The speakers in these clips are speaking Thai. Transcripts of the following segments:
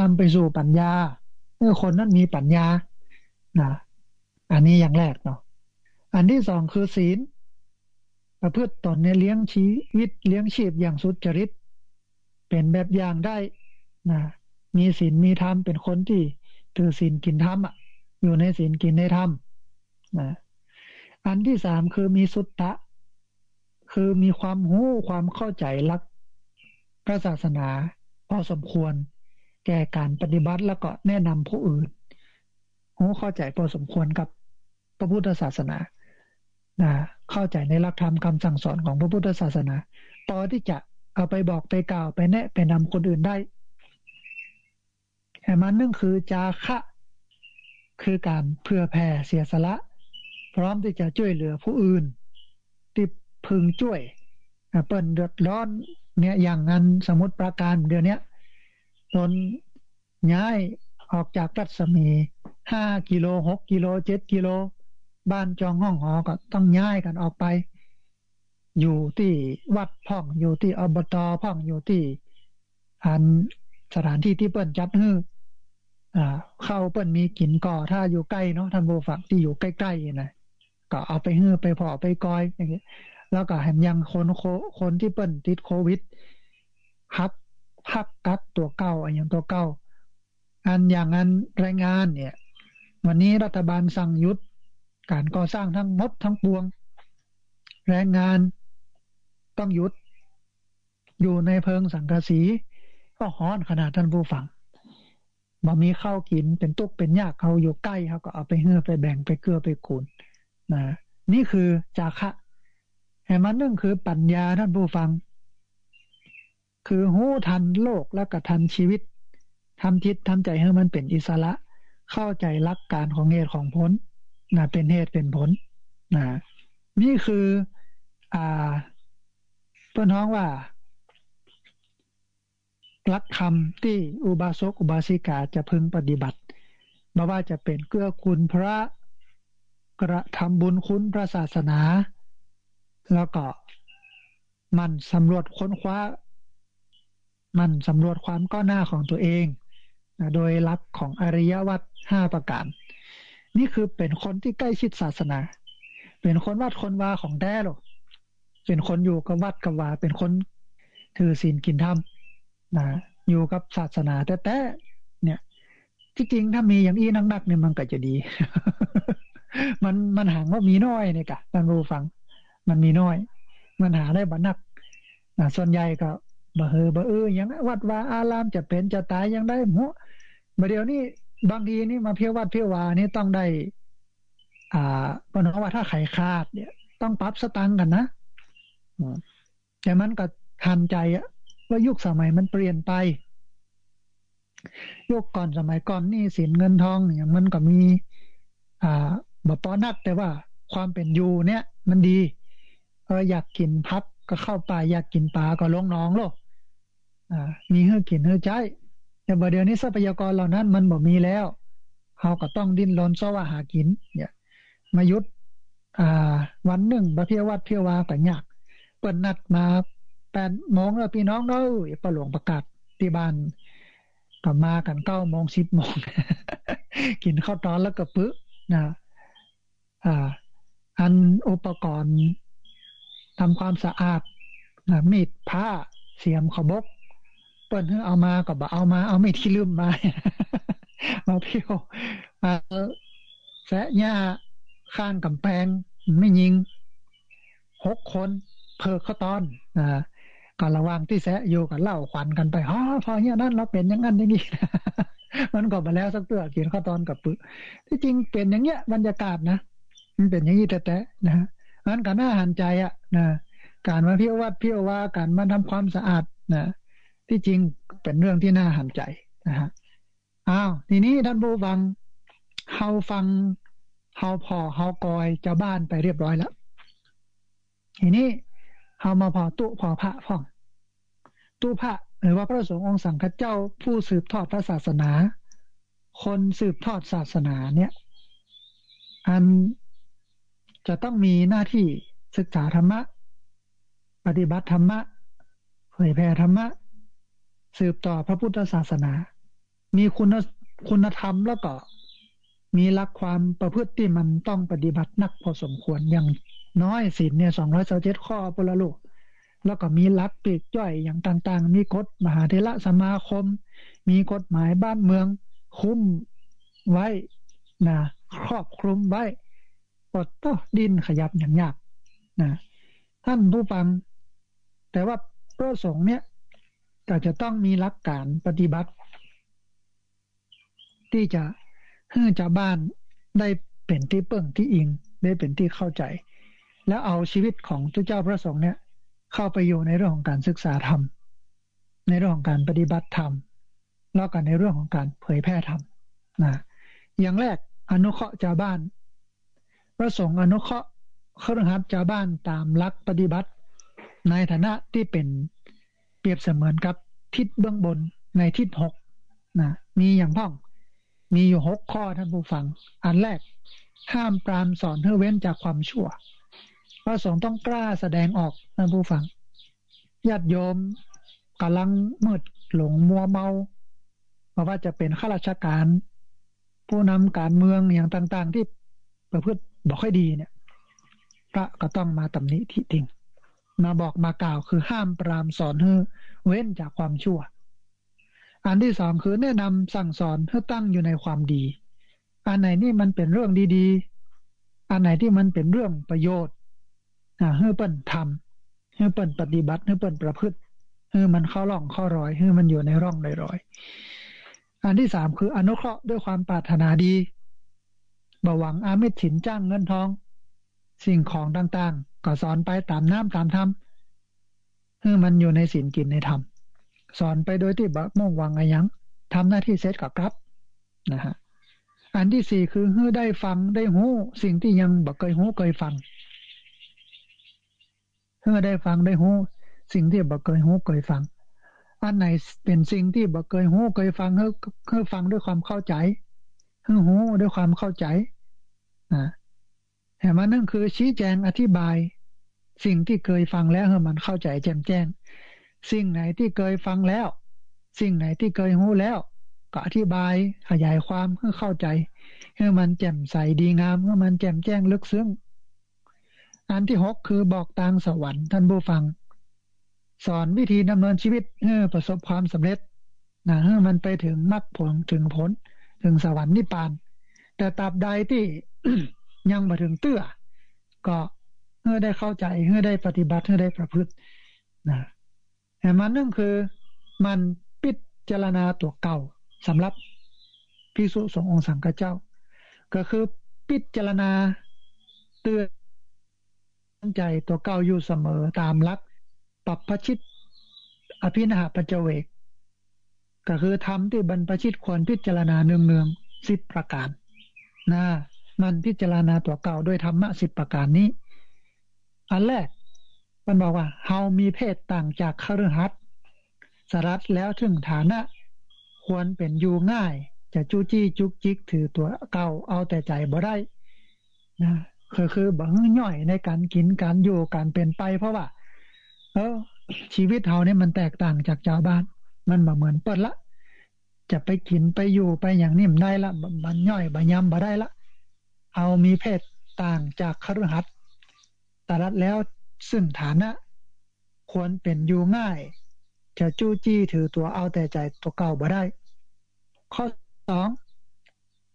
นำไปสู่ปัญญาเมื่อคนนั้นมีปัญญานะอันนี้อย่างแรกเนาะอันที่สองคือศีลประพฤติตนในเลี้ยงชีวิตเลี้ยงชีพอย่างสุจริต เป็นแบบอย่างได้นะมีศีลมีธรรมเป็นคนที่ถือศีลกินธรรมอะ อยู่ในศีลกินในธรรมนะอันที่สามคือมีสุตตะ คือมีความรู้ความเข้าใจลักพระศาสนาพอสมควร แก่การปฏิบัติแล้วก็แนะนำผู้อื่นรู้เข้าใจพอสมควรกับพระพุทธศาสนานะเข้าใจในหลักธรรมคำสั่งสอนของพระพุทธศาสนาพอที่จะเอาไปบอกไปกล่าวไปแนะไปนำคนอื่นได้แต่มันนึ่งคือจาคะคือการเพื่อแผ่เสียสละ พร้อมที่จะช่วยเหลือผู้อื่น ที่พึงช่วยเปิ้นเดือดร้อนเนี่ยอย่างนั้นสมมติประการเดือนนี้ ตนย้ายออกจากรัศมีห้ากิโลหกกิโลเจ็ดกิโล บ้านจองห้องหอก็ต้องย้ายกันออกไป อยู่ที่วัดพ่องอยู่ที่อบตพ่องอยู่ที่อันสถานที่ที่เปิ้นจัดฮื้ออ่าเข้าเปิ้นมีกินก่อถ้าอยู่ใกล้เนาะท่านผู้ฟังที่อยู่ใกล้ๆนะก็เอาไปฮื้อไปพอไปกอยอย่างเงี้ยแล้วก็แหมยังคนคนที่เปิ้นติดโควิดพับ กพักกักตัวเก้าอันอย่างตัวเก้าอันอย่างนั้นแรงงานเนี่ย วันนี้รัฐบาลสั่งยุดการก่อสร้างทั้งหมดทั้งปวง แรงงานต้องหยุด อยู่ในเพิงสังกะสี ก็ฮ้อนขนาดท่านผู้ฟังบ่มีข้าวกินเป็นตุกเป็นยากเขาอยู่ใกล้เขาก็เอาไปเฮือไปแบ่งไปเกลือไปกูนนะนี่คือจาคะแห่มันนึงคือปัญญาท่านผู้ฟัง คือหู้ทันโลกและกระทันชีวิตทำจิตทำใจให้มันเป็นอิสระ เข้าใจลักการของเหตุของผลนะเป็นเหตุเป็นผลนะนี่คืออ่าเพื่อนท้องว่าลักคำที่อุบาสกอุบาสิกาจะพึงปฏิบัติไม่ว่าจะเป็นเกื้อคุณพระกระทำบุญคุณพระศาสนา แล้วก็มันสำรวจค้นคว้า มันสำรวจความก้าวหน้าของตัวเองโดยลักของอริยวัตห้าประการ นี่คือเป็นคนที่ใกล้ชิดศาสนา เป็นคนวัดคนวาของแท้หรอเป็นคนอยู่กับวัดกับวา เป็นคนถือศีลกินธรรมนะอยู่กับศาสนาแต่แต่เนี่ย ที่จริงถ้ามีอย่างอี้นักๆเนี่ยมันก็จะดี มันมันห่างว่ามีน้อยเนี่ยกะท่านผู้ฟัง มันมีน้อย มันหาได้บันักนะส่วนใหญ่ก็ บ่เฮอบ่เอออย่างวัดวาอารามจะเป็นจะตายยังได้หมบ่เดี๋ยวนี้บางทีนี่มาเพียววัดเพียววานี่ต้องได้ อ่าก็นว่าถ้าไข่ขาดเนี่ย ต้องปรับสตังกันนะแต่มันก็ทันใจอะว่ายุคสมัยมันเปลี่ยนไป ยุคก่อนสมัยก่อนนี่สินเงินทองอย่างมันก็มี อ่าบ่ปอนักแต่ว่าความเป็นอยู่เนี่ย มันดีเอออยากกินพักก็เข้าป่าอยากกินปลาก็ลงน้องโลก อ่ามีเฮือกินเฮือใจแต่บ่เดี๋ยวนี้ทรัพยากรเหล่านั้น มันบ่มีแล้วเขาก็ต้องดิ้นรนซ้อว่าหากิน เนี่ย มายุดอ่า วันหนึ่งบะเพียวัดเพียววาก็ยากเปิดนัดมาแปดโมงแล้วพี่น้องเนาะประหลวงประกาศที่บ้านก็มากันเก้าโมงสิบโมงกินข้าวตอนแล้วก็ปึ๊นะอ่า อันอุปกรณ์ทำความสะอาดนะมีดผ้าเสียมขบก เปิ้นเอามาก็บ่เอามาเอาไม่ที่ลืมมามาเพียวมาแสะหญ้าข้างกำแพงไม่ยิงหกคนเพิกข้าตอนนะก็ระวังที่แสะอยู่กับเล่าขวัญกันไปอ๋อพอเนี่ยนั่นเราเป็นอย่างนั้นอย่างนี้มันก็มาแล้วสักเตือกินข้าวตอนกับปึที่จริงเป็นอย่างเงี้ยบรรยากาศนะมันเป็นอย่างนี้แต่แต่นะฮะนั้นก็น่าหันใจอะนะการมาเพียววัดเพียวว่าการมาทำความสะอาดนะ ที่จริงเป็นเรื่องที่น่าหันใจนะฮะอ้าวทีนี้ท่านผู้ฟังเฮาฟังเฮาพอเฮากอยเจ้าบ้านไปเรียบร้อยแล้วทีนี้เฮามาพอตุพอพระพ่องตู้พระหรือว่าพระสงฆ์องค์สังฆเจ้าผู้สืบทอดพระศาสนา คนสืบทอดศาสนาเนี่ยอันจะต้องมีหน้าที่ศึกษาธรรมะ ปฏิบัติธรรมะเผยแผ่ธรรมะ สืบต่อพระพุทธศาสนา มีคุณคุณธรรมแล้วก็ มีหลักความประพฤติที่มันต้องปฏิบัตินักพอสมควรอย่างน้อยศีลเนี่ยสองร้อยเจ็ดข้อพละลูกแล้วก็มีลักปีกย่อยอย่างต่างๆ มีกฎมหาเทระสมาคม มีกฎหมายบ้านเมือง คุ้มไว้นะครอบคลุมไว้ปดต้อดินขยับอย่างยากนะท่านผู้ฟัง แต่ว่าพระสงฆ์เนี่ย ก็จะต้องมีหลักการปฏิบัติ ที่จะให้ชาวบ้านได้เป็นที่เปิ่งที่อิงได้เป็นที่เข้าใจ แล้วเอาชีวิตของทุกเจ้าพระสงฆ์เนี่ย เข้าไปอยู่ในเรื่องของการศึกษาธรรม ในเรื่องของการปฏิบัติธรรมแล้วก็ในเรื่องของการเผยแพร่ธรรมนะอย่างแรกอนุเคราะห์ชาวบ้าน พระสงฆ์อนุเคราะห์เครือขัดชาวบ้านตามหลักปฏิบัติ ในฐานะที่เป็น เปรียบเสมือนกับทิศเบื้องบนในทิศหกนะมีอย่างพ้อง มีอยู่หกข้อท่านผู้ฟัง อันแรก ห้ามปรามสอนให้เว้นจากความชั่วพระสงฆ์ต้องกล้าแสดงออกท่านผู้ฟังญาติโยมกำลังมืดหลงมัวเมาเพราะว่าจะเป็นข้าราชการ ผู้นำการเมืองอย่างต่าง ๆ ที่ประพฤติบอกค่อยดีเนี่ย พระก็ต้องมาตำหนิที่จริง มาบอกมากล่าวคือห้ามปรามสอนให้เว้นจากความชั่ว อันที่สองคือแนะนำสั่งสอนให้ตั้งอยู่ในความดี อันไหนนี่มันเป็นเรื่องดีๆ อันไหนที่มันเป็นเรื่องประโยชน์ให้เปิ้นทำให้เปิ้นปฏิบัติให้เปิ้นประพฤติให้มันเข้าร่องเข้ารอยให้มันอยู่ในร่องในรอย อันที่สามคืออนุเคราะห์ด้วยความปรารถนาดีบหวังอามิตรฉินจ้างเงินทอง สิ่งของต่างๆ ก็สอนไปตามน้ำตามธรรมให้มันอยู่ในศีลกินในธรรมสอนไปโดยที่บะมุ่งวังอะยังทำหน้าที่เซตกับครับนะฮะอันที่สี่คือเฮ้ได้ฟังได้หูสิ่งที่ยังบ่เคยหูเคยฟังเพื่อได้ฟังได้หูสิ่งที่บ่เคยหูเคยฟัง อันไหนเป็นสิ่งที่บ่เคยหูเคยฟังเพื่อเพื่อฟังด้วยความเข้าใจเพื่อหูด้วยความเข้าใจนะ แห่มานั่นคือชี้แจงอธิบาย สิ่งที่เคยฟังแล้วให้มันเข้าใจแจ่มแจ้ง สิ่งไหนที่เคยฟังแล้ว สิ่งไหนที่เคยหูแล้ว ก็อธิบายขยายความเพื่อเข้าใจให้มันแจ่มใสดีงามให้มันแจ่มแจ้งลึกซึ้งอันที่หกคือบอกทางสวรรค์ท่านผู้ฟัง สอนวิธีดำเนินชีวิตให้ประสบความสำเร็จนะให้มันไปถึงมรรคผลถึงผล ถึงสวรรค์นิพพาน แต่ตราบใดที่ ยังมาถึงเตื้อ ก็เพื่อได้เข้าใจเพื่อได้ปฏิบัติเพื่อได้ประพฤตินะแต่มันนั่นคือมันพิดจารณาตัวเก่าสำหรับพิสุสงองค์สังกัเจ้า ก็คือพิดจารณาเตือนใจตัวเก่าอยู่เสมอตามลักปัปพชิต อภินาปัจเวก ก็คือทำที่บรรพชิตควรพิจารณาเนืองๆสิบประการนะ มันพิจารณาตัวเก่าด้วยธรรมะสิบประการนี้ อันแรกมันบอกว่าเฮามีเพศต่างจากคฤหัสถ์สรัตแล้วถึงฐานะ ควรเป็นอยู่ง่าย จะจู้จี้จุกจิกถือตัวเก่าเอาแต่ใจบ่ได้นะคือคือบังย่อยในการกินการอยู่การเป็นไป เพราะว่า เออ ชีวิตเฮาเนี่ยมันแตกต่างจากชาวบ้าน มันมาเหมือนเปิดละ จะไปกินไปอยู่ไปอย่างนี้มันได้ละมันย่อยบะยำบ่ได้ละ เอามีเพศต่างจากคฤหัสถ์ตรัสแล้วซึ่งฐานะ ควรเป็นอยู่ง่าย จะจู้จี้ถือตัวเอาแต่ใจตัวเก่าบ่ได้ ข้อสอง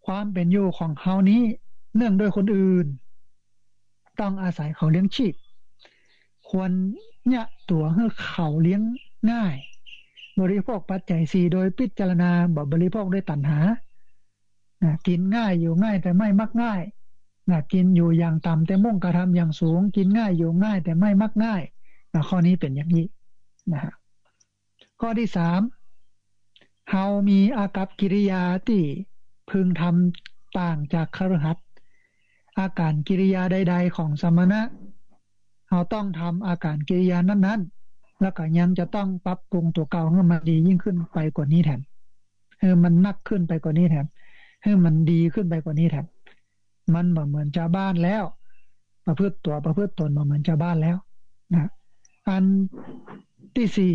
ความเป็นอยู่ของเฮานี้เนื่องด้วยคนอื่น ต้องอาศัยเขาเลี้ยงชีพ ควรเนี่ยตัวให้เขาเลี้ยงง่าย บริโภคปัจจัยสี่โดยพิจารณาบบริโภคด้วยตัณหา กินง่ายอยู่ง่ายแต่ไม่มักง่ายนะกินอยู่อย่างต่ำแต่มุ่งกระทำอย่างสูง กินง่ายอยู่ง่ายแต่ไม่มักง่ายนะข้อนี้เป็นอย่างนี้นะฮะข้อที่สามเฮามีอากับกิริยาที่พึงทำต่างจากครหัสอาการกิริยาใด ๆ ของสมณะเราต้องทำอาการกิริยานั้น ๆ แล้วก็ยังจะต้องปรับปรุงตัวเก่าให้มันดียิ่งขึ้นไปกว่านี้แถมให้มันนักขึ้นไปกว่านี้แถม ให้มันดีขึ้นไปกว่านี้แถมมันเหมือนชาวบ้านแล้ว ประพฤติตัวประพฤติตนเหมือนชาวบ้านแล้วนะอันที่สี่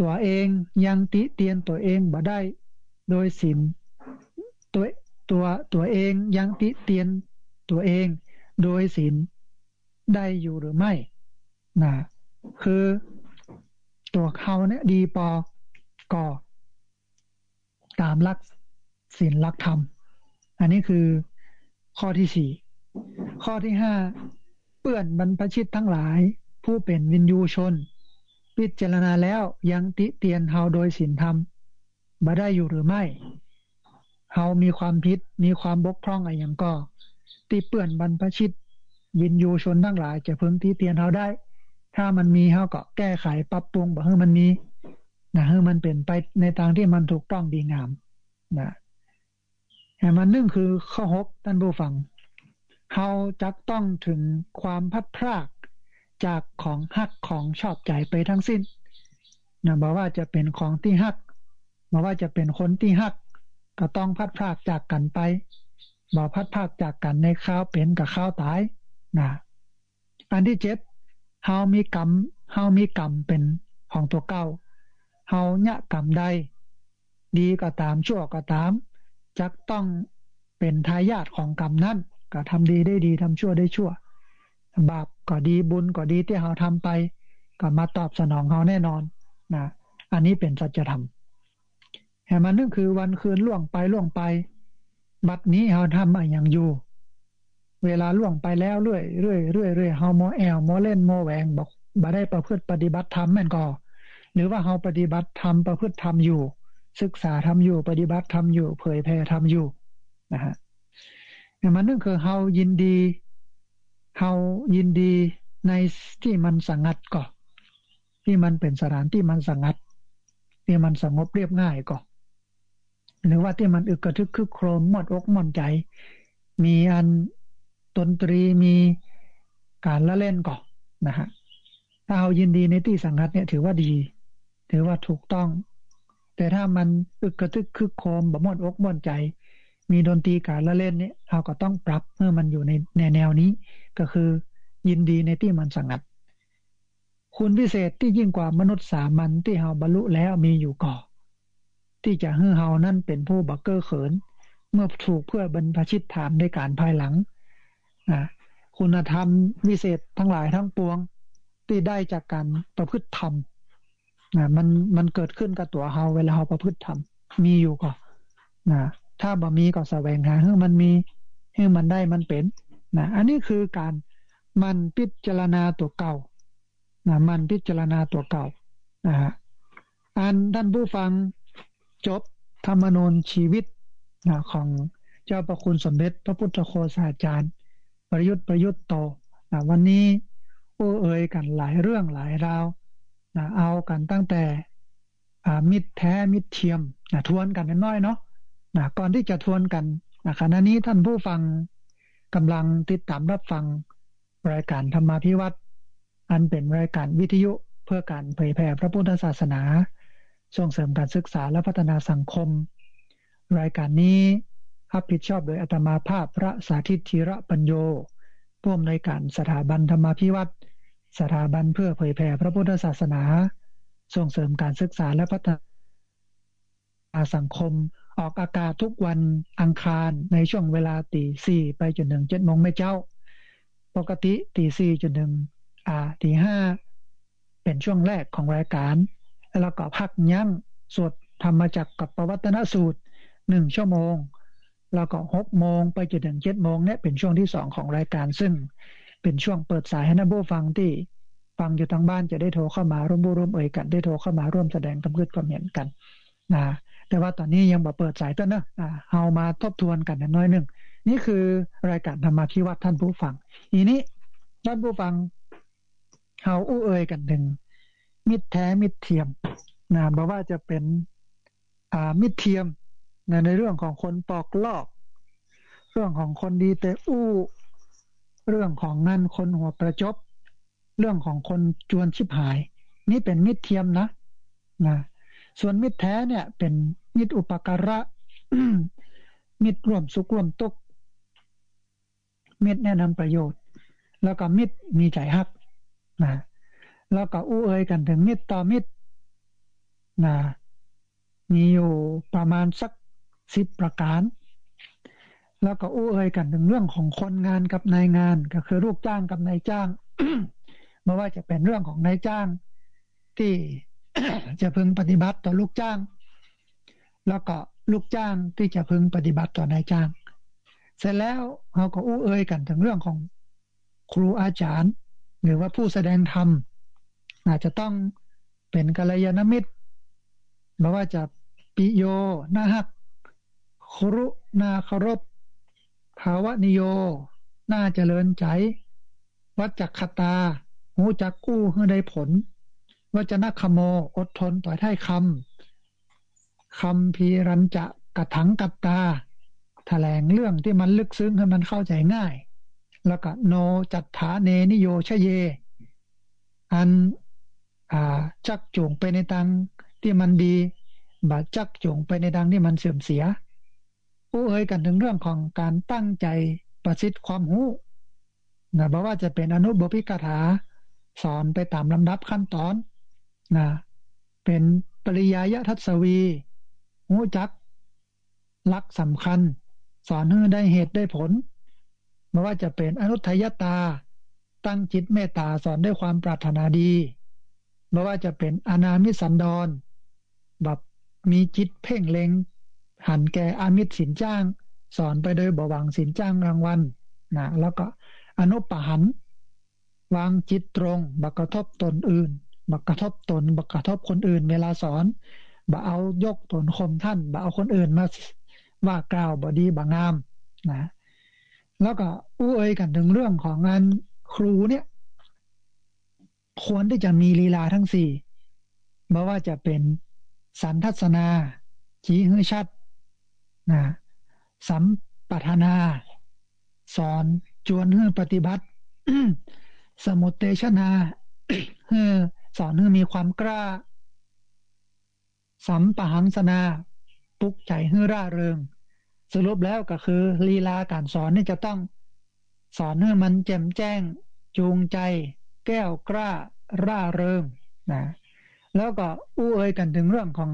ตัวเองยังติเตียนตัวเองบ่ได้ โดยศีลตัวตัวตัวเองยังติเตียนตัวเอง โดยศีลได้อยู่หรือไม่นะคือตัวเขาเนี่ยดีปอก่อตามลัก ศีลลักธรรม อันนี้คือข้อที่สี่ข้อที่ห้าเปื่อนบรรพชิตทั้งหลาย ผู้เป็นวินยูชน พิจารณาแล้วยังติเตียนเฮาโดยศีลธรรมบ่ได้อยู่หรือไม่เฮามีความผิดมีความบกพร่องอะไรอย่างก็ ตีเปื่อนบรรพชิต วินยูชนทั้งหลายจะเพิ่งตีเตียนเฮาได้ ถ้ามันมีเฮาก็แก้ไขปรับปรุงบ่ให้มันมีนะให้มันเป็นไปในทางที่มันถูกต้องดีงามนะ แห่มันนึ่งคือข้อหกท่านผู้ฟังเฮาจักต้องถึงความพัดพรากจากของฮักของชอบใจไปทั้งสิ้นนะบอกว่าจะเป็นของที่ฮักบอกว่าจะเป็นคนที่ฮัก ก็ต้องพัดพรากจากกันไปบอกพัดพรากจากกันในข้าวเป็นกับข้าวตายนะอันที่เจ็ดเฮามีกรรมเฮามีกรรมเป็นของตัวเก้าเฮาเนี่ยกรรมใดดีก็ตามชั่วก็ตาม จักต้องเป็นทายาทของกรรมนั้นก็ทำดีได้ดีทำชั่วได้ชั่ว บาปก็ดีบุญก็ดีที่เราทำไป ก็มาตอบสนองเราแน่นอนนะอันนี้เป็นสัจธรรมแห่มันนึงคือวันคืนล่วงไปล่วงไป บัดนี้เราทำอะไรอย่างอยู่ เวลาล่วงไปแล้วเรื่อยเรื่อยเรื่อยเรื่อยเฮาโมแอลโมเล่นโมแหวงบอกบ่ได้ประพฤติปฏิบัติธรรมแม่นก็หรือว่าเฮาปฏิบัติธรรมประพฤติธรรมอยู่ ศึกษาทำอยู่ ปฏิบัติธรรมอยู่ เผยแผ่ทำอยู่นะฮะมันนึงคือเฮายินดีเฮายินดีในที่มันสงัดก่อที่มันเป็นสถานที่มันสงัด ที่มันสงบเรียบง่ายก่อหรือว่าที่มันอึกกระทึกคึกโครมหมดอกหมดใจ มีอันดนตรีมีการละเล่นก่อนะฮะถ้าเฮายินดีในที่สังัดเนี่ยถือว่าดี ถือว่าถูกต้อง แต่ถ้ามันอึกกระทึกคึกโครมบ่หมดอกหมดใจ มีดนตรีการละเล่นเนี่ยเราก็ต้องปรับเมื่อมันอยู่ในแนวนี้ ก็คือยินดีในที่มันสงัด คุณพิเศษที่ยิ่งกว่ามนุษย์สามัญที่เฮาบรรลุแล้วมีอยู่ก่อ ที่จะให้เฮานั่นเป็นผู้บักเกอร์เขิน เมื่อถูกเพื่อบรรพชิตถามในการภายหลังนะคุณธรรมวิเศษทั้งหลายทั้งปวง ที่ได้จากการประพฤติธรรม นะมันมันเกิดขึ้นกับตัวเฮาเวลาเฮาประพฤติธรรมมีอยู่ก่อนะถ้าบ่มีก็แสวงหาให้มันมีให้มันได้มันเป็นนะอันนี้คือการมันพิจารณาตัวเก่านะมันพิจารณาตัวเก่านะฮะอันท่านผู้ฟังจบธรรมนูญชีวิตนะของเจ้าประคุณสมเด็จพระพุทธโฆษาจารย์ ประยุทธ์ประยุทธ์โตนะวันนี้โอ้เอ่ยกันหลายเรื่องหลายราว นะเอากันตั้งแต่มิตรแท้มิตรเทียมนะทวนกันน้อยเนาะนะก่อนที่จะทวนกันนะขณะนี้ท่านผู้ฟังกำลังติดตามรับฟังรายการธรรมาพิวัตรอันเป็นรายการวิทยุเพื่อการเผยแผ่พระพุทธศาสนา ส่งเสริมการศึกษาและพัฒนาสังคม รายการนี้รับผิดชอบโดยอาตมาภาพพระสาธิตธีระปัญโยผู้อำนวยการสถาบันธรรมาพิวัตร สถาบันเพื่อเผยแผ่พระพุทธศาสนา ส่งเสริมการศึกษาและพัฒนาสังคม ออกอากาศทุกวันอังคารในช่วงเวลาตีสี่ไปจนถึงเจ็ดโมงไม่เจ้า ปกติตีสี่จนถึงอ่าตีห้าเป็นช่วงแรกของรายการ แล้วก็พักยั้งสวดธรรมจักกับประวัตนสูตรหนึ่งชั่วโมง แล้วก็หกโมงไปจนถึงเจ็ดโมงเนี่ยเป็นช่วงที่สองของรายการซึ่ง เป็นช่วงเปิดสายให้นักบูฟังที่ฟังอยู่ทางบ้านจะได้โทรเข้ามาร่วมบูร่วมเอ่ยกัน ได้โทรเข้ามาร่วมแสดงความคิดความเห็นกันนะแต่ว่าตอนนี้ยังบ่เปิดสายต้นนะอ่าเฮามาทบทวนกันน้อยหนึ่งนี่คือรายการธรรมาพิวัตรท่านผู้ฟัง อีนี้ท่านผู้ฟังเฮาอู้เอ่ยกันถึงมิตรแท้มิตรเทียมนะบอกว่าจะเป็นอ่ามิตรเทียมนะในเรื่องของคนปอกลอก เรื่องของคนดีแต่อู้ เรื่องของงานคนหัวประจบ เรื่องของคนจวนชิบหาย นี่เป็นมิตรเทียมนะนะส่วนมิตรแท้เนี่ย เป็นมิตรอุปการะ มิตรร่วมสุขร่วมตุกมิตรแนะนำประโยชน์ แล้วก็มิตรมีใจฮักนะแล้วก็อู้เอ่ยกันถึงมิตรต่อมิตรนะมีอยู่ประมาณสักสิบประการ แล้วก็อู้เอ่ยกันถึงเรื่องของคนงานกับนายงาน ก็คือลูกจ้างกับนายจ้างไม่ว่าจะเป็นเรื่องของนายจ้าง ที่จะพึงปฏิบัติต่อลูกจ้าง แล้วก็ลูกจ้างที่จะพึงปฏิบัติต่อนายจ้าง เสร็จแล้วเราก็อู้เอ่ยกันถึงเรื่องของครูอาจารย์ หรือว่าผู้แสดงธรรมอาจจะต้องเป็นกัลยาณมิตรไม่ว่าจะปิโยนาหักครุนาคารบ ภาวะนิโย น่าเจริญใจ วัจจักคตา หูจักกู้เพื่อได้ผลวัจนะคโม อดทนต่อยท้ายคำคำพีรันจะกระถังกัตตา แถลงเรื่องที่มันลึกซึ้งให้มันเข้าใจง่าย แล้วก็โนจัตถาเนนิโยชเย อันจักจูงไปในทางที่มันดีบาจักจูงไปในทางที่มันเสื่อมเสีย อู้เอ่ยกันถึงเรื่องของการตั้งใจประสิทธิ์ความรู้นะบอกว่าจะเป็นอนุบพิกถา สอนไปตามลำดับขั้นตอนนะเป็นปริยายทัศวีหูจักลักสำคัญ สอนให้ได้เหตุได้ผลไม่ว่าจะเป็นอนุทยตา ตั้งจิตเมตตาสอนด้วยความปรารถนาดีไม่ว่าจะเป็นอนามิสันดรแบบมีจิตเพ่งเล็ง หันแก่อามิตรสินจ้าง สอนไปโดยบวังสินจ้างรางวัลนะแล้วก็อนุปหันวางจิตตรงบักกระทบตนอื่นบักกระทบตนบักกระทบคนอื่น เวลาสอนบ่เอายกตนคมท่านบ่เอาคนอื่นมาว่ากล่าวบดีบางามนะแล้วก็อู้เอ่ยกันถึงเรื่องของงานครูเนี่ย ควรที่จะมีลีลาทั้งสี่ไม่ว่าจะเป็นสันทัศนา ชี้ให้ชัด นะสัมปทานา สอนจวนเฮือปฏิบัติ สมุตเตชนาเฮือสอนเฮือมีความกล้า สัมปหังสนาปลุกใจเฮือร่าเริง สรุปแล้วก็คือลีลาการสอนนี่จะต้อง สอนเฮือมันแจ่มแจ้ง จูงใจ แก้วกล้าร่าเริงนะแล้วก็อู้เอ่ยกันถึงเรื่องของ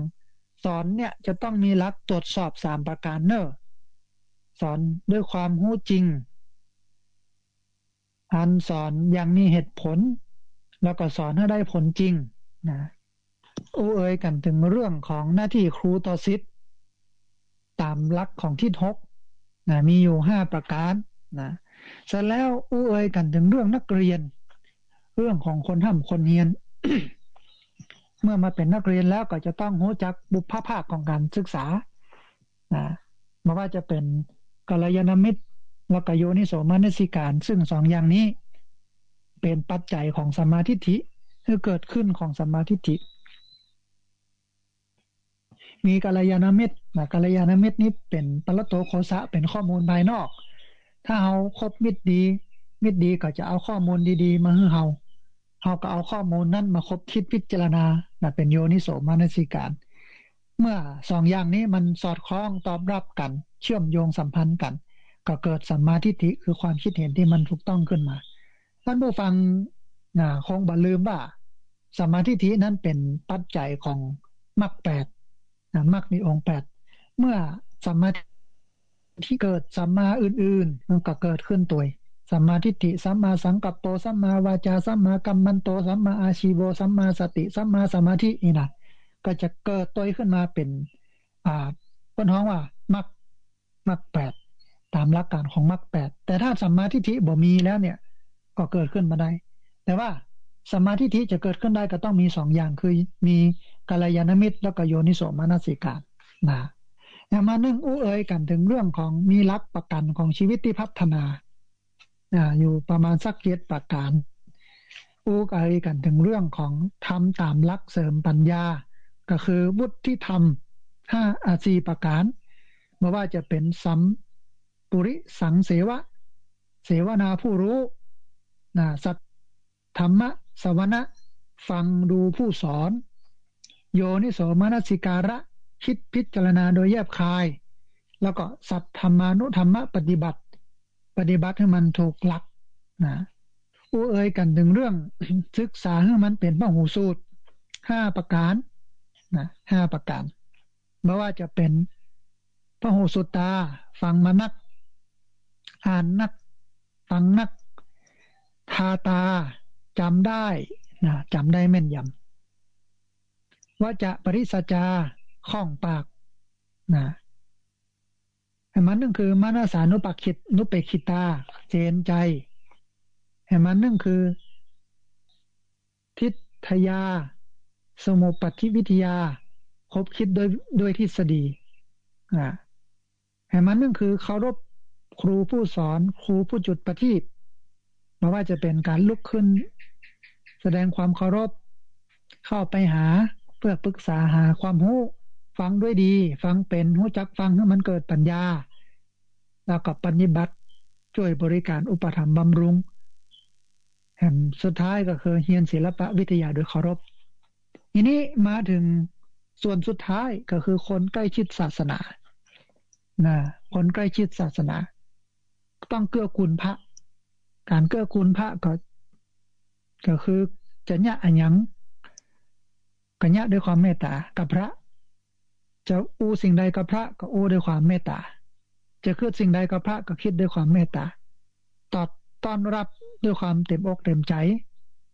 สอนเนี่ยจะต้องมีหลักตรวจสอบสามประการเนอะสอนด้วยความรู้จริง อันสอนอย่างมีเหตุผล แล้วก็สอนให้ได้ผลจริงนะอู้เอ่ยกันถึงเรื่องของหน้าที่ครูต่อศิษย์ตามหลักของที่ทกนะมีอยู่ห้าประการนะเสร็จแล้วอู้เอ่ยกันถึงเรื่องนักเรียน เรื่องของคนทำคนเฮียน เมื่อมาเป็นนักเรียนแล้วก็จะต้องรู้จักบุพภาคของการศึกษานะไม่ว่าจะเป็นกัลยาณมิตรและกโยนิโสมนสิการ ซึ่งสองอย่างนี้ เป็นปัจจัยของสมาธิิคือเกิดขึ้นของสมาธิิมีกัลยาณมิตรนะกัลยาณมิตรนี้เป็นปรโตโคสะเป็นข้อมูลภายนอก ถ้าเราครบมิตรดี มิตรดีก็จะเอาข้อมูลดี ๆ มาให้เรา เราก็เอาข้อมูลนั้นมาคบคิดพิจารณาเป็นโยนิโสมานสิการ เมื่อสองอย่างนี้มันสอดคล้องตอบรับกัน เชื่อมโยงสัมพันธ์กัน ก็เกิดสัมมาทิฏฐิคือความคิดเห็นที่มันถูกต้องขึ้นมาท่านผู้ฟังนะคงบ่ลืมว่าสัมมาทิฏฐินั้นเป็นปัจจัยของมรรคแปดนะมรรคมีองค์แปดเมื่อสัมมาที่เกิดสัมมาอื่นๆมันก็เกิดขึ้นตัว สัมมาทิฏฐิสัมมาสังกัปโปสัมมาวาจาสัมมากัมมันโตสัมมาอาชีโวสัมมาสติสัมมาสมาธินี่นะก็จะเกิดตัวขึ้นมาเป็น อ่าพ้นห้องว่ามักมักแปดตามหลักการของมักแปดแต่ถ้าสัมมาทิฏฐิบ่มีแล้วเนี่ย ก็เกิดขึ้นมาได้ แต่ว่าสัมมาทิฏฐิจะเกิดขึ้นได้ก็ต้องมีสองอย่างคือมีกัลยาณมิตรแล้วก็โยนิโสมนสิการนะมานึ่งอู้เอ่ยกันถึงเรื่องของมีลักประกันของชีวิตที่พัฒนา อยู่ประมาณสักเจ็ดประการอู้กันกันถึงเรื่องของทำตามลักเสริมปัญญา ก็คือบุตรที่ทำห้าอาศีประการไม่ว่าจะเป็นสัมปุริสังเสวะ เสวนาผู้รู้นะสัตธรรมะ สวนะ ฟังดูผู้สอน โยนิโสมนสิการะ คิดพิจารณาโดยแยบคาย แล้วก็สัตธรรมานุธรรมะปฏิบัติ ปฏิบัติให้มันถูกหลักนะอู้เอ่ยกันถึงเรื่องศึกษาให้มันเป็นป้องหูสูตรห้าประการนะห้าประการไม่ว่าจะเป็นพระหูสุตตา ฟังมานัก อ่านนัก ฟังนัก ทาตาจำได้นะจำได้แม่นยำว่าจะปริสจาข้องปากนะ มันนึงคือมานาสานุปักขิตนุเปกิตา เจนใจให้มันนึงคือ ทิฏทยา สมุปัติวิทยา คบคิดโดยโดยทฤษฎีอ่าให้มันนึงคือเคารพครูผู้สอนครูผู้จุดประทีปไม่ว่าจะเป็นการลุกขึ้น แสดงความเคารพ เข้าไปหาเพื่อปรึกษาหาความรู้ฟังด้วยดี ฟังเป็นหู้จักฟังให้มันเกิดปัญญา แล้วก็ปฏิบัติช่วยบริการอุปถัมภ์บำรุง แห่งสุดท้ายก็คือเฮียนศิลปะวิทยาโดยเคารพ ทีนี้มาถึงส่วนสุดท้ายก็คือคนใกล้ชิดศาสนานะคนใกล้ชิดศาสนา ต้องเกื้อกูลพระ การเกื้อกูลพระก็ ก็คือจะเนี่ยอันยังก็เนี่ยด้วยความเมตตากับพระ จะอู้สิ่งใดกับพระก็อู้ด้วยความเมตตา จะคิดสิ่งใดกับพระก็คิดด้วยความเมตตาตอบต้อนรับด้วยความเต็มอกเต็มใจ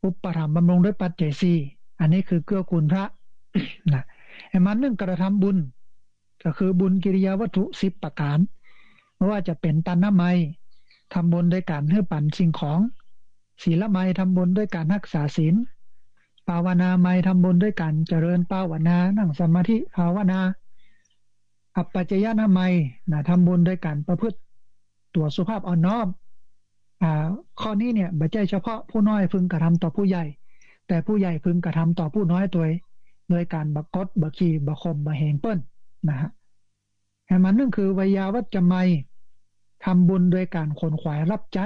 อุปถัมภ์บำรุงด้วยปัจเจศีอันนี้คือเกื้อกูลพระนะไอ้มันนึ่งกระทำบุญ ก็คือบุญกิริยาวัตถุสิบประการไม่ว่าจะเป็นตันนาไมทำบุญด้วยการเฮือปั่นสิ่งของ ศีลไมทำบุญด้วยการรักษาศีล ภาวนาไมทำบุญด้วยการเจริญภาวนา นั่งสมาธิภาวนา อัปปัจจยนามัยนะทำบุญโดยการประพฤติตัวสุภาพอ่อนน้อมอ่าข้อนี้เนี่ยบัจใจเฉพาะผู้น้อยพึงกระทำต่อผู้ใหญ่ แต่ผู้ใหญ่พึงกระทำต่อผู้น้อยตัวโดยการบักกดบักขีบักคมบักเหงเปิ้นนะฮะแห่มันนั่นคือวิยาวัจจะไม่ทำบุญโดยการขนขวายรับใจ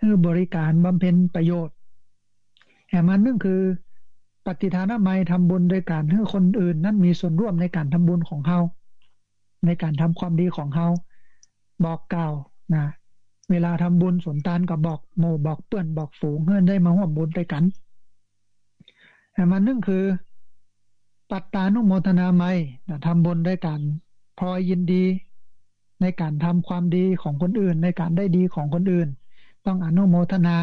คือบริการบำเพ็ญประโยชน์แห่มันนั่นคือปฏิทานไมทำบุญโดยการให้คนอื่น นั้นมีส่วนร่วมในการทำบุญของเขา ในการทำความดีของเขาบอกกล่าวนะเวลาทำบุญสนตานก็บอกโมบอกเปื่อนบอกฝูงเพื่อนได้มาร่วมบุญด้วยกันแต่มันนึ่งคือ ปัตตานุโมทนาไมนะทำบุญด้วยกันพอยินดีในการทำความดีของคนอื่น ในการได้ดีของคนอื่น ต้องอนุโมทนา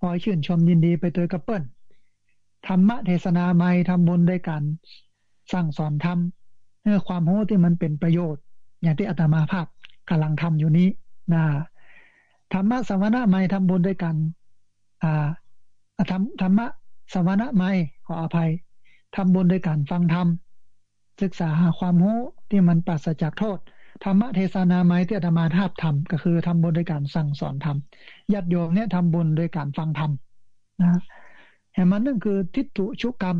พอยชื่นชมยินดีไปตัวกับเปิ้ลธรรมะเทศนาไม่ทำบุญด้วยกัน สั่งสอนธรรม ความโหที่มันเป็นประโยชน์ อย่างที่อาตมาภาพกำลังทำอยู่นี้นะธรรมะสวรรค์ไม่ทำบุญด้วยกัน อ่าธรรมธรรมะสวรรค์ไม่ขออภัยทำบุญด้วยกันฟังธรรมศึกษาหาความโหที่มันปราศจากโทษธรรมะเทศนาไม้ที่อาตมาทาบทำก็คือทำบุญด้วยการสั่งสอนธรรมญาติโยมเนี่ยทำบุญด้วยการฟังธรรมนะเห็นมันนั่นคือทิฏฐุชุกรรม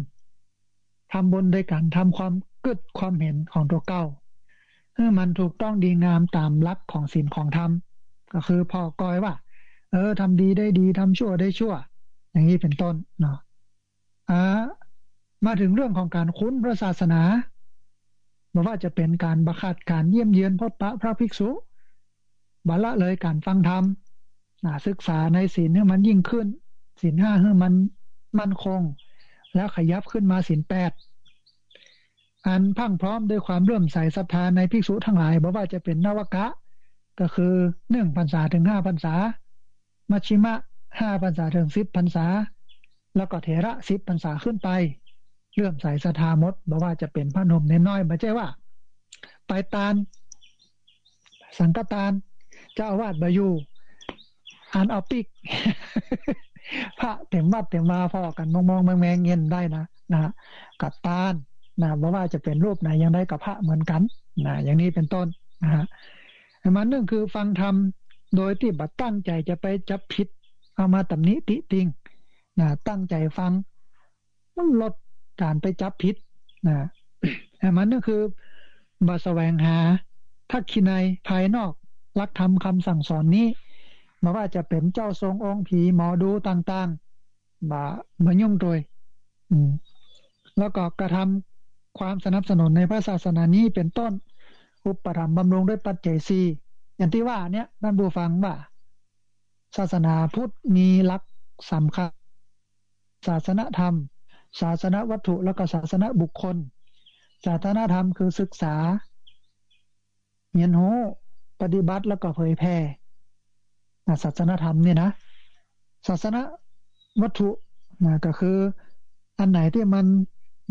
ทำบุญด้วยการทำความ กึดความเห็นของตัวเก้าเมื่อมันถูกต้องดีงามตามลักของศีลของธรรมก็คือพอกอยว่า เออทำดีได้ดีทำชั่วได้ชั่ว อย่างนี้เป็นต้นเนาะอ่ามาถึงเรื่องของการคุ้นพระศาสนาบอกว่าจะเป็นการบัคัดการเยี่ยมเยือนพบปะพระภิกษุบาละเลยการฟังธรรมศึกษาในศีลให้มันยิ่งขึ้นศีลห้าให้มันมั่นคง แล้วขยับขึ้นมาศีลแปด อันพังพร้อมด้วยความเรื่มใสศรัทธาในภิกษุทั้งหลายบอกว่าจะเป็นนวกะ ก็คือหนึ่งพรรษาถึงห้าพรรษา มัชิมะห้าพรรษาถึงสิบพรรษา แล้วก็เถระสิบพรรษาขึ้นไป เรื่มใสศรัทธามดบอกว่าจะเป็นพระนมเนน้อยไม่ใช่ว่า ไปตานสังกตานเจ้าอาวาสบายูอ่านเอาปิกพระเต็มวัดเต็มมาพอกันมองมองแมงแมงเงินได้นะนะกับตาน นะไม่ว่าจะเป็นรูปไหนยังได้กับพระเหมือนกันนะอย่างนี้เป็นต้นนะฮะมันหนึ่งคือฟังธรรมโดยที่บัดตั้งใจจะไปจับผิด เอามาตำหนิติติงนะตั้งใจฟัง มันลดการไปจับผิดนะมันนั่นคือบัแสวงหาทักขินัยภายนอกลักธรรมคำสั่งสอนนี้มาว่าจะเป็นเจ้าทรงองค์ผีหมอดูต่างๆมามายุ่งโดยแล้วก็กระทำ ความสนับสนุนในพระศาสนานี้เป็นต้น อุปถัมภ์บำรุงด้วยปัจเจศีอย่างที่ว่าเนี่ยท่านบูฟังว่า ศาสนาพุทธมีหลักสำคัญ ศาสนธรรม ศาสนวัตถุแล้วก็ศาสนบุคคล ศาสนธรรมคือศึกษาเรียนรู้ปฏิบัติแล้วก็เผยแพร่ศาสนธรรมเนี่ยนะ ศาสนาวัตถุนะก็คืออันไหนที่มัน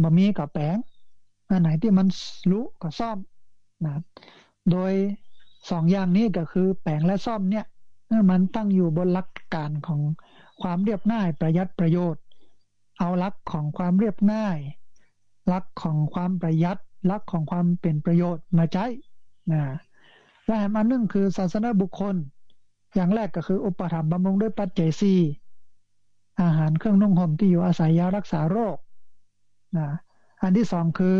บ่มีกับแปง อันไหนที่มันรู้ก็ซ่อมนะโดยสองอย่างนี้ก็คือแปลงและซ่อมเนี่ยมันตั้งอยู่บนหลักการของความเรียบง่ายประหยัดประโยชน์ เอาหลักของความเรียบง่ายหลักของความประหยัดหลักของความเป็นประโยชน์มาใช้นะและอันนึงคือศาสนาบุคคล อย่างแรกก็คืออุปถัมภ์บำรุงด้วยปัจเจศีอาหารเครื่องนุ่งห่มที่อยู่อาศัยยารักษาโรคนะอันที่สองคือ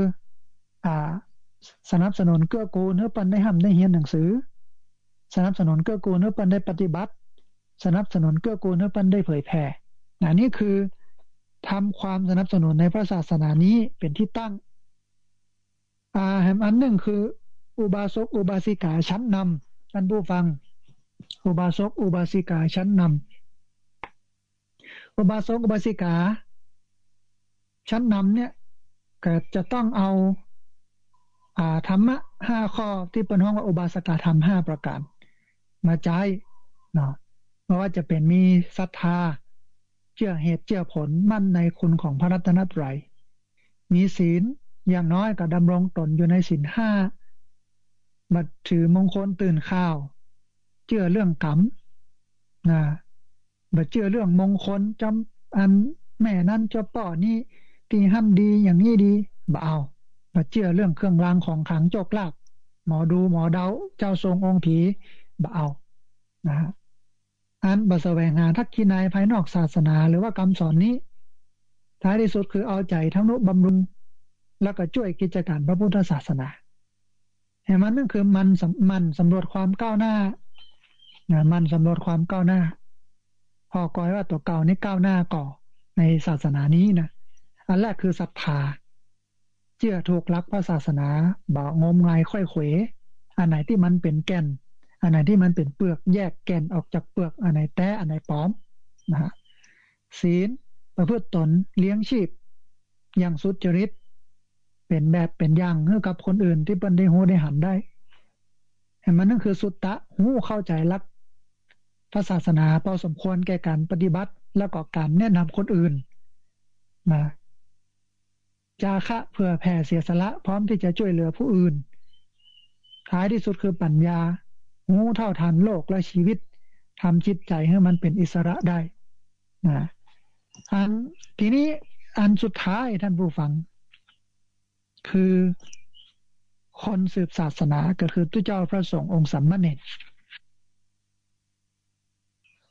สนับสนุนเกื้อกูลเพื่อปันได้ห้ำได้เฮียนหนังสือ สนับสนุนเกื้อกูลเพื่อปันได้ปฏิบัติ สนับสนุนเกื้อกูลเพื่อปันได้เผยแผ่นนี่คือทำความสนับสนุนในพระศาสนานี้เป็นที่ตั้งอ่าแหมอันหนึ่งคือ อุบาสกอุบาสิกาชั้นนำท่านผู้ฟัง อุบาสกอุบาสิกาชั้นนำอุบาสกอุบาสิกา ชั้นนำเนี่ยก็จะต้องเอา ธรรมะห้าข้อที่เป็นห้องว่าอุบาสกธรรมห้าประการ มาใช้เนาะไม่ว่าจะเป็นมีศรัทธาเชื่อเหตุเชื่อผลมั่นในคุณของพระรัตนตรัย มีศีลอย่างน้อยก็ดำรงตนอยู่ในศีลห้าบัดถือมงคลตื่นข้าว เชื่อเรื่องกรรมนะบัดเชื่อเรื่องมงคลจำอันแม่นั่นจะป่อนี่ที่ห้ามดีอย่างนี้ดีบ่เอา บัดเชื่อเรื่องเครื่องรางของขังโจกลากหมอดูหมอเดาเจ้าทรงองค์ผีบ่เอานะฮะอันบสแสวงหาทักขีนายภายนอกศาสนา หรือว่าคำสอนนี้ ท้ายที่สุดคือเอาใจทั้งนุบำรุง แล้วก็ช่วยกิจการพระพุทธศาสนาเห็นมันนั่นคือมันมันสำรวจความก้าวหน้ามันสำรวจความก้าวหน้า พอกอยว่าตัวเก่านี่ก้าวหน้าก่อในศาสนานี้นะอันแรกคือศรัทธา เชื่อถูกลักพระศาสนาบอกงมงายค่อยเขวอันไหนที่มันเป็นแก่น อันไหนที่มันเป็นเปลือกแยกแก่นออกจากเปลือกอันไหนแต้อันไหนปลอมนะฮะศีลประพฤติตนเลี้ยงชีพ อย่างสุจริต เป็นแบบเป็นอย่างเพื่อกับคนอื่นที่เป็นได้หูได้หันได้เห็นมันนั่นคือสุตตะหูเข้าใจลักพระศาสนาพอสมควรแก่การปฏิบัติแล้วก็การแนะนำคนอื่นนะ จาคะเพื่อแผ่เสียสละ พร้อมที่จะช่วยเหลือผู้อื่น ท้ายที่สุดคือปัญญาหูเท่าทันโลกและชีวิตทำจิตใจให้มันเป็นอิสระได้นะอันทีนี้อันสุดท้ายท่านผู้ฟัง คือคนสืบศาสนาก็คือตุเจ้าพระสงฆ์องค์สัมมาเนต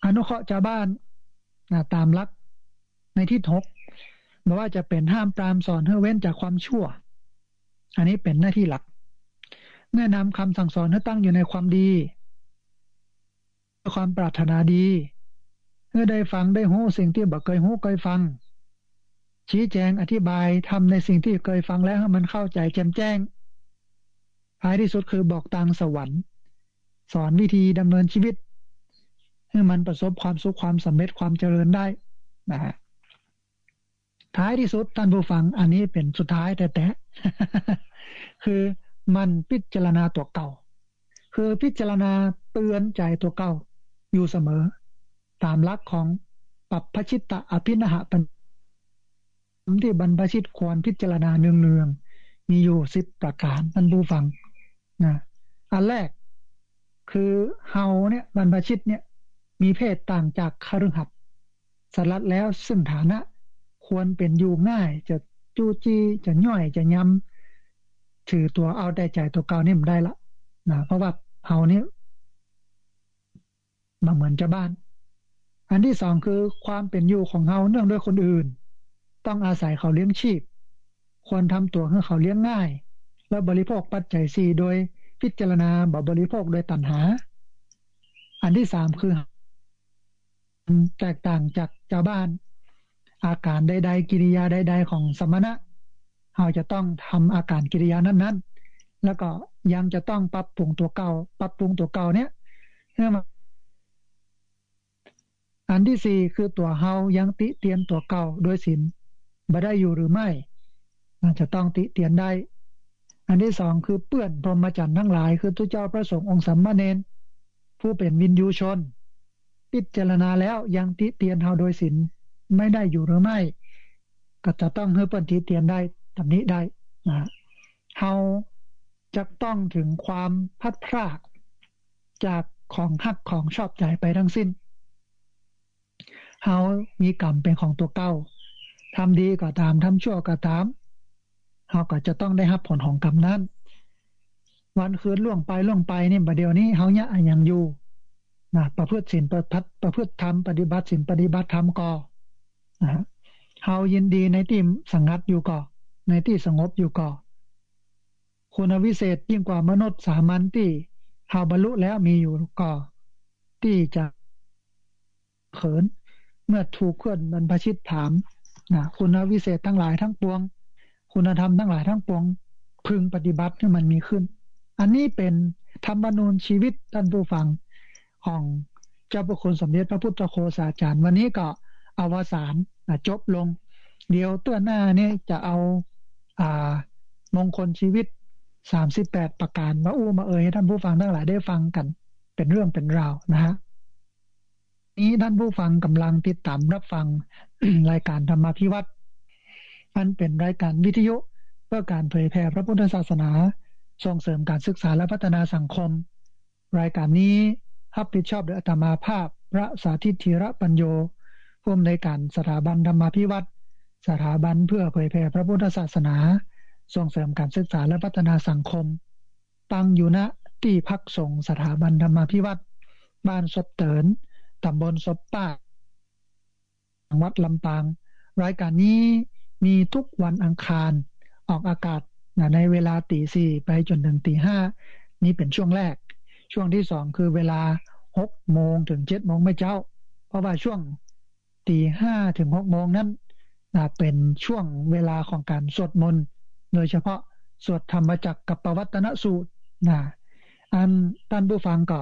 อนุเคราะห์ชาวบ้านนะตามลักในที่ทก ไม่ว่าจะเป็นห้ามปรามสอนให้เว้นจากความชั่ว อันนี้เป็นหน้าที่หลัก แนะนำคำสั่งสอนให้ตั้งอยู่ในความดี ความปรารถนาดีเมื่อได้ฟังได้หูสิ่งที่บ่เคยหูเคยฟัง ชี้แจงอธิบายทำในสิ่งที่เคยฟังแล้วให้มันเข้าใจแจ่มแจ้งท้ายที่สุดคือบอกทางสวรรค์ สอนวิธีดำเนินชีวิตให้มันประสบความสุขความสำเร็จความเจริญได้นะฮะ ท้ายที่สุดท่านผู้ฟังอันนี้เป็นสุดท้ายแต่แต่คือมันพิจารณาตัวเก่า คือพิจารณาเตือนใจตัวเก่า อยู่เสมอ ตามลักของปัปพชิตตะอภินหะปัญที่บรรพชิตควรพิจารณาเนืองๆมีอยู่สิบประการท่านผู้ฟังนะอันแรกคือเฮาเนี่ยบรรพชิตเนี่ยมีเพศต่างจากคฤหัสถ์สลัดแล้วซึ่งฐานะ ควรเป็นอยู่ง่าย จะจู้จี้จะย่อยจะย้ำถือตัวเอาได้ใจตัวเก่านี่มันได้ละนะเพราะว่าเฮานี้มาเหมือนจ้าบ้าน อันที่สองคือความเป็นอยู่ของเฮาเนื่องด้วยคนอื่น ต้องอาศัยเขาเลี้ยงชีพ ควรทำตัวให้เขาเลี้ยงง่าย และบริโภคปัจจัยสี่โดยพิจารณาบบริโภคโดยตัณหา อันที่สามคือ แตกต่างจากเจ้าบ้าน อาการใดๆกิริยาใดๆของสมณะเราจะต้องทำอาการกิริยานั้นๆ แล้วก็ยังจะต้องปรับปรุงตัวเก่า ปรับปรุงตัวเก่าเนี้ยเพื่อมาอันที่สี่คือตัวเฮายังติเตียนตัวเก่าโดยศีลบ่ได้อยู่หรือไม่จะต้องติเตียนได้ อันที่สองคือเปื้อนพรหมจรรย์ทั้งหลาย คือทุเจ้าพระสงฆ์องค์สัมมาเนนผู้เป็นวินยูชน พิจารณาแล้วยังติเตียนเฮาโดยศีล ไม่ได้อยู่หรือไม่ ก็จะต้องให้เปิ้นติเตียนได้ตำนี้ได้นะเฮาจะต้องถึงความพัดพรากจากของหักของชอบใจไปทั้งสิ้น เฮามีกรรมเป็นของตัวเก้าทำดีก็ตามทำชั่วก็ตาม เฮาก็จะต้องได้รับผลของกรรมนั้น วันคืนล่วงไปล่วงไปนี่บัดเดี๋ยวนี้เฮาเนี่ยยังอยู่นะประพฤติศีลประพัดประพฤติธรรมปฏิบัติศีลปฏิบัติธรรมก็ นะเฮายินดีในที่สังัดอยู่ก่อ ในที่สงบอยู่ก่อ คุณวิเศษยิ่งกว่ามนุษย์สามัญที่เฮาบรรลุแล้วมีอยู่ก่อ ที่จะเขิน เมื่อถูกเพื่อนบรรพชิตถามนะคุณวิเศษทั้งหลายทั้งปวง คุณธรรมทั้งหลายทั้งปวง พึงปฏิบัติให้มันมีขึ้น อันนี้เป็นธรรมนูญชีวิตท่านผู้ฟังของเจ้าพระคุณสมเด็จพระพุทธโฆษาจารย์ วันนี้ก็ อวสานจบลง เดี๋ยวตัวหน้านี่จะเอาอามงคลชีวิต38ปดประการมาอู้มาเอ่ยให้ท่านผู้ฟังทั้งหลายได้ฟังกัน เป็นเรื่องเป็นราวนะฮะนี้ท่านผู้ฟังกำลังติดตามรับฟังรายการธรรมพิวัตรอันเป็นรายการวิทยุเพื่อการเผยแพร่พระพุทธศาสนา ส่งเสริมการศึกษาและพัฒนาสังคม รายการนี้รับผิดชอบโดยอัตมาภาพ พระสาธิตธีระปัญโย ผู้อำนวยการสถาบันธรรมพิวัตรสถาบันเพื่อเผยแพร่พระพุทธศาสนา ส่งเสริมการศึกษาและพัฒนาสังคม ตั้งอยู่ณที่พักสงสถาบันธรรมาภิวัตรบ้านศพเตินตำบลศพป้าจังหวัดลำปาง รายการนี้มีทุกวันอังคารออกอากาศในเวลาตีสี่ไปจนถึงตีห้านี่เป็นช่วงแรก ช่วงที่สองคือเวลาหกโมงถึงเจ็ดโมงไม่เจ้า เพราะว่าช่วง ตีห้าถึงหกโมงนั้นเป็นช่วงเวลาของการสวดมนต์โดยเฉพาะสวดธรรมจักรกับปวัตนสูตรนะอันท่านผู้ฟังก็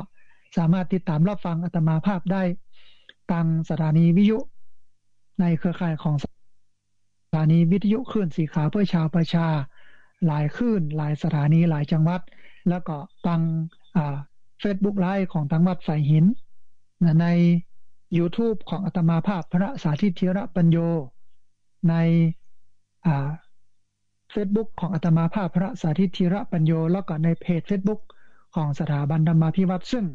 สามารถติดตามรับฟังอัตมาภาพได้ทางสถานีวิทยุ ในเครือข่ายของสถานีวิทยุคลื่นสีขาวเพื่อชาวประชา หลายคลื่นหลายสถานีหลายจังหวัด แล้วก็ตังFacebook Live ของตังวัดฝ่ายหิน ใน YouTube ของอัตมาภาพพระสาธิตธีระปัญโย ในเฟซบุ๊กของอาตมาภาพพระสาธิตธีระปัญโย แล้วก็ในเพจเฟซบุ๊กของสถาบันธรรมาภิวัตรซึ่ง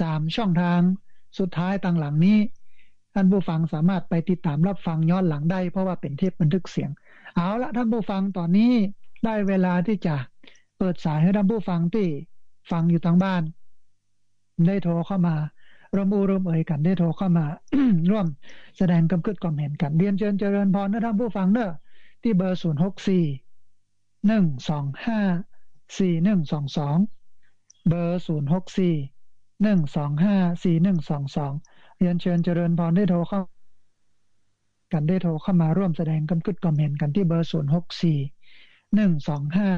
สามช่องทางสุดท้ายต่างหลังนี้ท่านผู้ฟังสามารถไปติดตามรับฟังย้อนหลังได้ เพราะว่าเป็นเทปบันทึกเสียง เอาละท่านผู้ฟังตอนนี้ได้เวลาที่จะเปิดสายให้ท่านผู้ฟังที่ฟังอยู่ทางบ้าน ได้โทรเข้ามา รวมอูรวมเอ่ยกันได้โทรเข้ามา ร่วมแสดงกำคิดความเห็นกัน เรียนเชิญเจริญพรนะท่านผู้ฟังเนอะที่เบอร์ศูนย์หกสี่หนึ่งสองห้าสี่หนึ่งสองสองเบอร์ศูนย์หกสี่หนึ่งสองห้าสี่หนึ่งสองสองเรียนเชิญเจริญพรได้โทรเข้า กันได้โทรเข้ามาร่วมแสดงกำคิดความเห็นกันที่เบอร์ศูนย์หกสี่หนึ่งสองห้า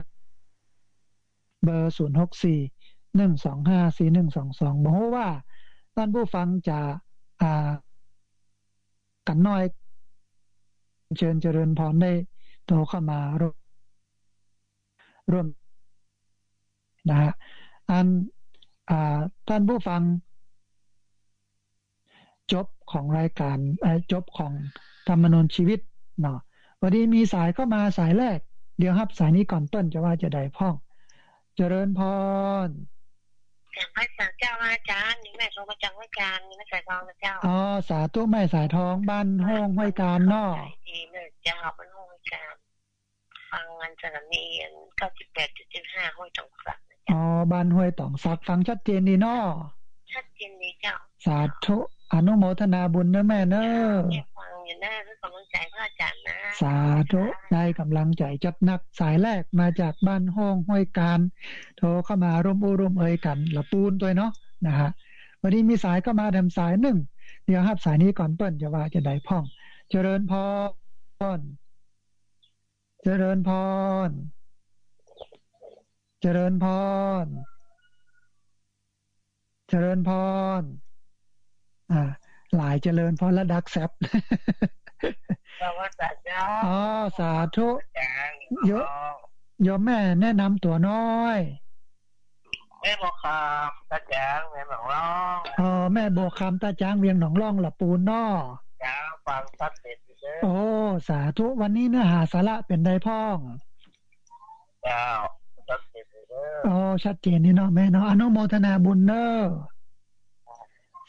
เบอร์ศูนย์หกสี่หนึ่งสองห้าสี่หนึ่งสองสองบอกว่า ท่านผู้ฟังจะอ่ากันน้อย เชิญเจริญพรได้โทรเข้ามาร่วมวมนะฮะอันท่านผู้ฟัง จบของรายการจบของธรรมนูญชีวิตเนาะวันนี้มีสายเข้ามาสายแรก เดี๋ยวครับสายนี้ก่อนต้นจะว่าจะได้พ่อง เจริญพร จากพระสาเจ้าอาจารย์นี่แม่ทรงประจังห้การนี่แม่สายทองนะเจ้าอ๋อสาธุแม่สายทองบ้านห้องห้อยการนอกดีเลยเจ้าบ้านห้องห้อยการฟังงานสถานีเก้าสิบแปดจุดเจ็ดห้าห้อยตองสักอ๋อบ้านห้วยตองสักฟังชัดเจนดีนอชัดเจนดีเจ้า สาธุอนุโมทนาบุญนะแม่เนอะฟัง อยู่นะคือกำลังใจพระอาจารย์นะ สาธุได้กำลังใจจัดหนักสายแรกมาจากบ้านห้องห้อยการโทรเข้ามาร่วมอุร่วมเอ่ยกันละปูนตัวเนาะนะฮะวันนี้มีสายก็มาทำสายหนึ่งเดี๋ยวครับสายนี้ก่อนเปิ้นจะว่าจะได้พ่อง เจริญพรเจริญพรเจริญพรเจริญพรอ่า หลายเจริญพรและดักแซบสวัสดีจ้าอ๋อสาธุเยอะโยมแม่แนะนำตัวน้อยแม่บอกคำตาแจ้งแม่บอกร้องเออแม่โบกคำตาจ้างเวียงหนองล่องละปูนนอจ้าฟังชัดเจนดีเด้อโอ้สาธุวันนี้เนื้อหาสาระเป็นไดพ่องเจ้าชัดเจนดีเด้อโอ้ชัดเจนนี่เนาะแม่เนาะอนุโมทนาบุญเนอ